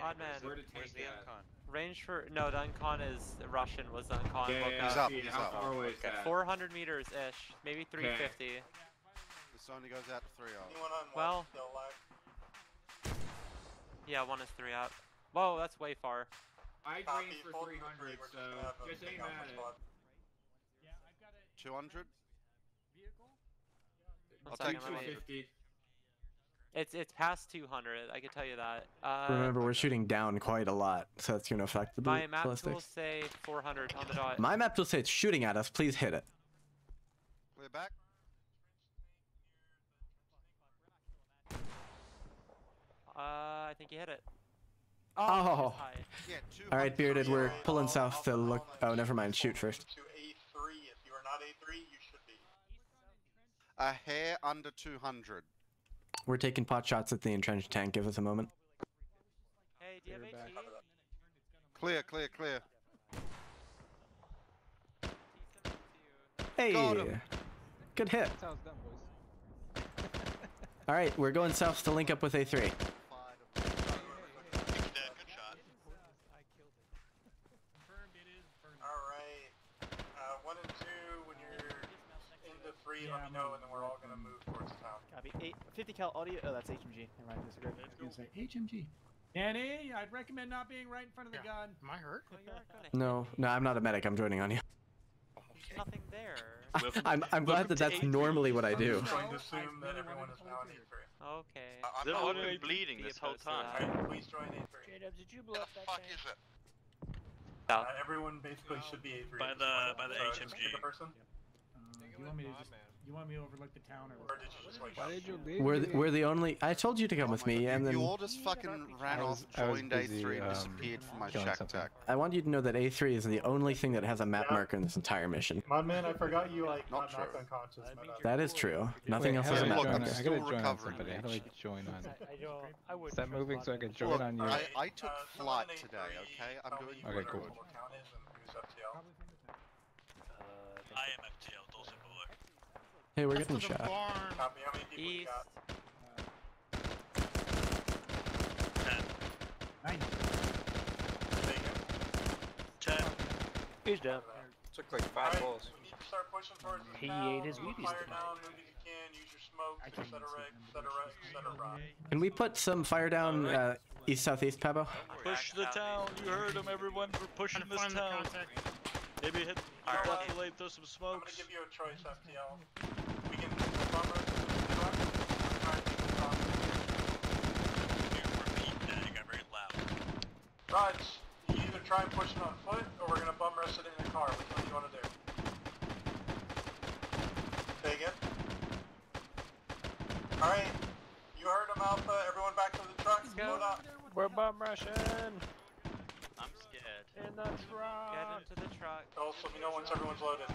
Odd man. Where did Where's the uncon? Range for no, the uncon is Russian. Was the uncon? Yeah, yeah, up. I up, he's How up. far away is that? 400 meters ish, maybe 350. This only goes out to three oh. of. On Well- one still alive? Yeah, one is three out. Whoa, that's way far. I Copy, range for 300, so just gonna have a just big aim at it. Yeah, I've got a 200? vehicle. I'll take 250. It's it's past 200. I can tell you that. Uh, Remember, we're shooting down quite a lot, so that's going to affect the my map tools ballistics. say 400 on the dot. My map will say it's shooting at us. Please hit it. Clear back. Uh, I think you hit it. Oh. oh. it's. Yeah, All right, Bearded. We're pulling I'll- south to oh, look. Oh, never mind. Shoot first. To A3. If you are not A3, you should be. A hair under 200. We're taking pot shots at the entrenched tank. Give us a moment. Hey, do you have AT? Clear, clear, clear. Hey, Got him. good hit. That's how it's done, boys. All right, we're going south to link up with A3. Alright. Uh, one and two, when you're into three, let me know, and then we're all gonna move towards town. Copy. Eight, 50 cal audio. Oh, that's HMG. Never mind. Disagree. I was gonna say HMG. Danny, I'd recommend not being right in front of the gun. Am I hurt? No, no, I'm not a medic. I'm joining on you. There's nothing there. I'm, I'm glad that that's normally what I do. I'm going to assume that everyone is now in A3. Okay. I'm Then not been bleeding be this whole opposed to time? that. Alright, please join A3. J-Dubs, did you blow What up the that fuck tank? is it? Uh, everyone basically should be A3. By the- by the so HMG. pick a person. Uh, you want me to just you want me to overlook the town or Or did you just wait Why up? did you leave? We're the, we're the only. I told you to come with me, and You then you all just fucking ran I off, was- I was joined busy, A3, um, disappeared from my killing shack something. tech. I want you to know that A3 is the only thing that has a map marker in this entire mission. My man, I forgot you like Not got knocked unconscious. my dog. That is true. Nothing Wait, else how has a do I map Look, join I'm on- marker. I gotta join on somebody. How do I bitch. join on? I, I don't. I would. Stop moving so I can join Look, on you. I, I took Uh, flight today, okay? I'm tell doing Okay, cool. the local count is and who's FTL. I am FTL, Dulce Boy. Hey, we're getting shot. Copy, how many people you East. got? Ten. Nine. Ten. He's down. Took like five Alright, balls. we need to start pushing towards this He town. ate his Move Wheaties Fire tonight. down, move if you can, use your smokes, I etc., can't even see etc., etc. Can we put some fire down uh, east southeast, Pabo? Push the town. You heard him, everyone. We're pushing this town. Maybe hit populate, throw some smoke. I'm gonna give you a choice, FTL. We can bummer the truck, or try and take the top. You repeat that, it got very loud. Raj, you either try and push it on foot, or we're gonna bum rest it in the car. Which one do you wanna do? Say again? Alright, you heard him, Alpha. Everyone back to the truck. go. Load up. We're bum rushing I'm scared. In the truck. Get into the truck. Also, let me know once everyone's loaded.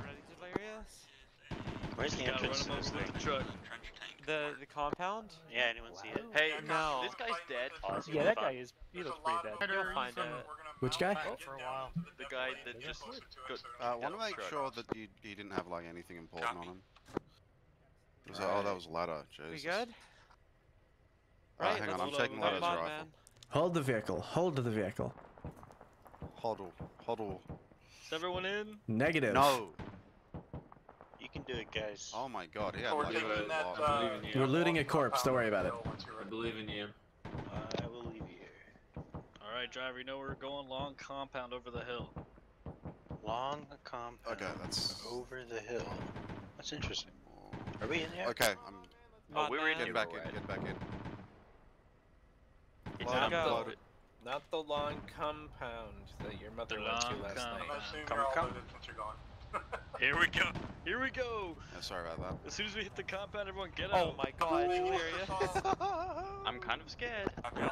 Ready, Delirious? Where's the entrance to this thing? the truck. The the compound? Yeah, anyone see it? Hey, No. this guy's dead. Ozzy, Yeah, that guy is. He looks pretty dead. You'll find so it. we're gonna Which guy? Oh, for a down while. The guy that just closer to it, got- so- Uh, I want to make sure that you, you didn't have like anything important on him. Was that- oh, that was ladder. Jesus. We good? Uh, Right, hang on, I'm hold taking on, Come ladder's rifle. man. Hold the vehicle. Hold the vehicle. Huddle. Huddle. Is everyone in? Negative. No! You can do it, guys. Oh my god, yeah. So we're like, that, uh, believe in you. We're looting a corpse. Don't worry about it. compound once you're ready. believe in you. Uh, I will leave you. All right, driver. You know we're going long compound over the hill. Long compound. Okay, that's. Over the hill. That's interesting. Are we in there? Okay, I'm Oh, we were in getting here back in. Get back in. Not up, go. load up. Not the long compound that your mother The went to last com- night. I'm assuming Come, you're all come. since you're gone. Here we go. Here we go. Yeah, sorry about that. As soon as we hit the compound, everyone get oh out. Oh my god, Delirious. I'm kind of scared. Copy Alpha.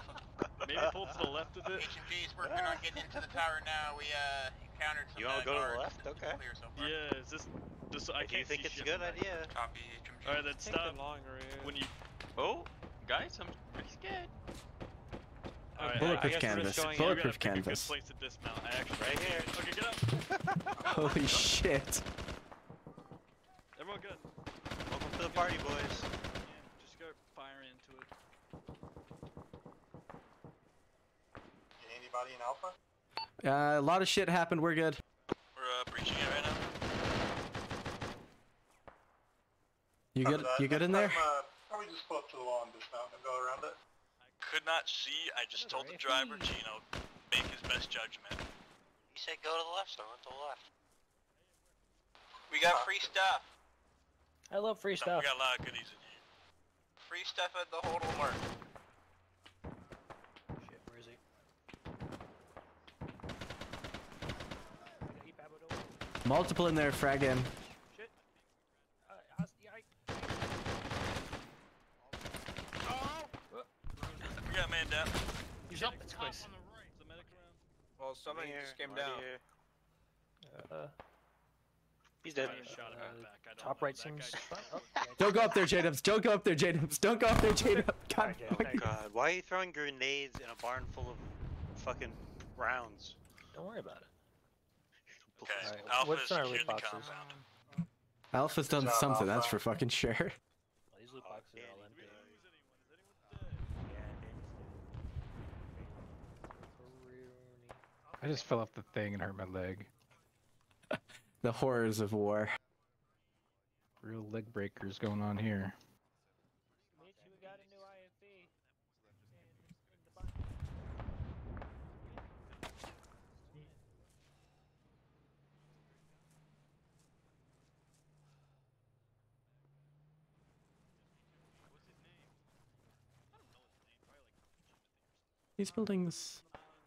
Maybe pull to the left of it. HMG's working on getting into the tower now. We uh encountered some You wanna uh, go to the left? Okay. Clear so far. Yeah, is this? Just I Do you can't think see it's a good from idea? Copy HMG. All right, then Take stop. the long route. When you. Oh, guys, I'm pretty scared. All right, Bulletproof I guess canvas. just going. Bulletproof We gotta pick a canvas. Good place to dismount. Actually. Right here. Okay, get up. Holy shit. Everyone good. Welcome to the party, boys. Just go fire into it. Anybody in Alpha? Uh, a lot of shit happened. We're good. We're uh, breaching it right now. You Copy good? You good in there? time, Uh, probably just pull up to the wall and dismount and go around it. Could not see. I just told the driver Gino, make his best judgment. You said go to the left, so I went to the left. We got free stuff. I love free So stuff. we got a lot of goodies in here. Free stuff at the Hodel Mark. Shit, where is he? Multiple in there. Frag in. Shit. How's- yeah, I- We got a man down. He's up. That's close. The medic? Well, somebody Here, just came right down. here. Uh, He's dead. Shot him in the back. I don't Top know. right That seems. guy- yeah, Don't go up there, J-Dubs. Don't go up there, J-Dubs. Don't go up there, J-Dubs. God, Okay, fuck thank you. God, why are you throwing grenades in a barn full of fucking rounds? Don't worry about it. Okay, Alright, Alpha what's is in our secured loot the boxes? compound. Alpha's done job, something, that's for fucking sure. Well, these loot boxes are all empty. I just fell off the thing and hurt my leg. The horrors of war. Real leg breakers going on here. Mitch, we got a new IFV. These buildings.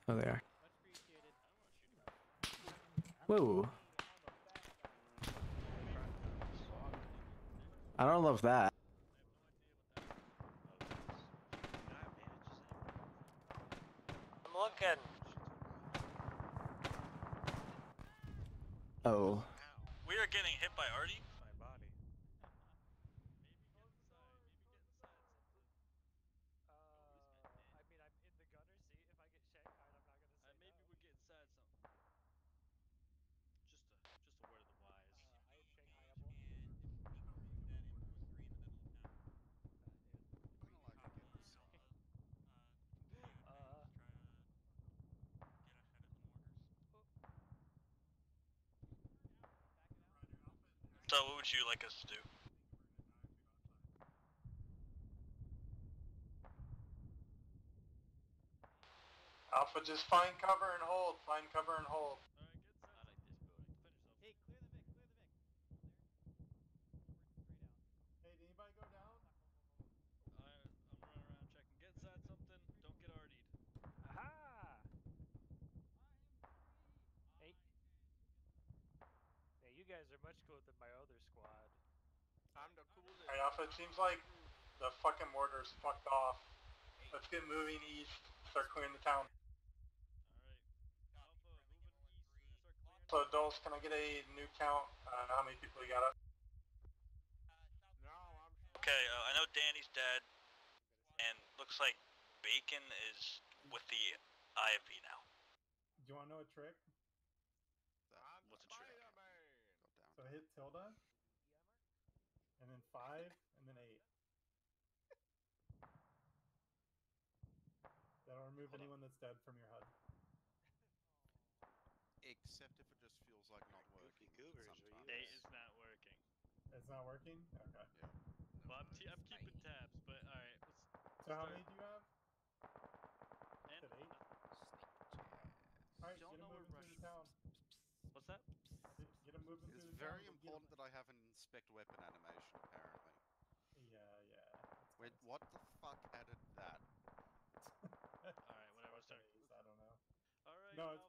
Oh, they are. Whoa. I don't love that. I'm looking. Oh. We are getting hit by arty. Maybe we're getting inside something. Just a, just a word of the wise. So, what would you like us to do? Alpha, just find cover and hold. Find cover and hold. Hey, did anybody go down? I, I'm running around checking. Get inside something. Don't get artied. Aha! Hey. Hey, you guys are much cooler than my other squad. I'm the coolest. Hey, Alpha, it seems like the fucking mortar's fucked off. Let's get moving east. Start clearing the town. So, Dulce, can I get a new count? Uh, how many people you got up? Okay, uh, I know Danny's dead, and looks like Bacon is with the IFV now. Do you want to know a trick? What's a trick? So hit tilde, and then five, and then eight. That'll remove anyone that's dead from your HUD. Except if it just feels like not working. sometimes. Eight is not working. It's not working? Okay. Well, I'm, t- I'm keeping tabs, but alright, let's. So how start. many do you have? And Said eight? Alright, get them moving through the town. What's that? Get, get 'em moving It's through the very town. Get 'em- important that I have an inspect weapon animation, apparently. Yeah, yeah. Wait, what the fuck added that? Alright, whatever, start. I don't know. Alright, No, it's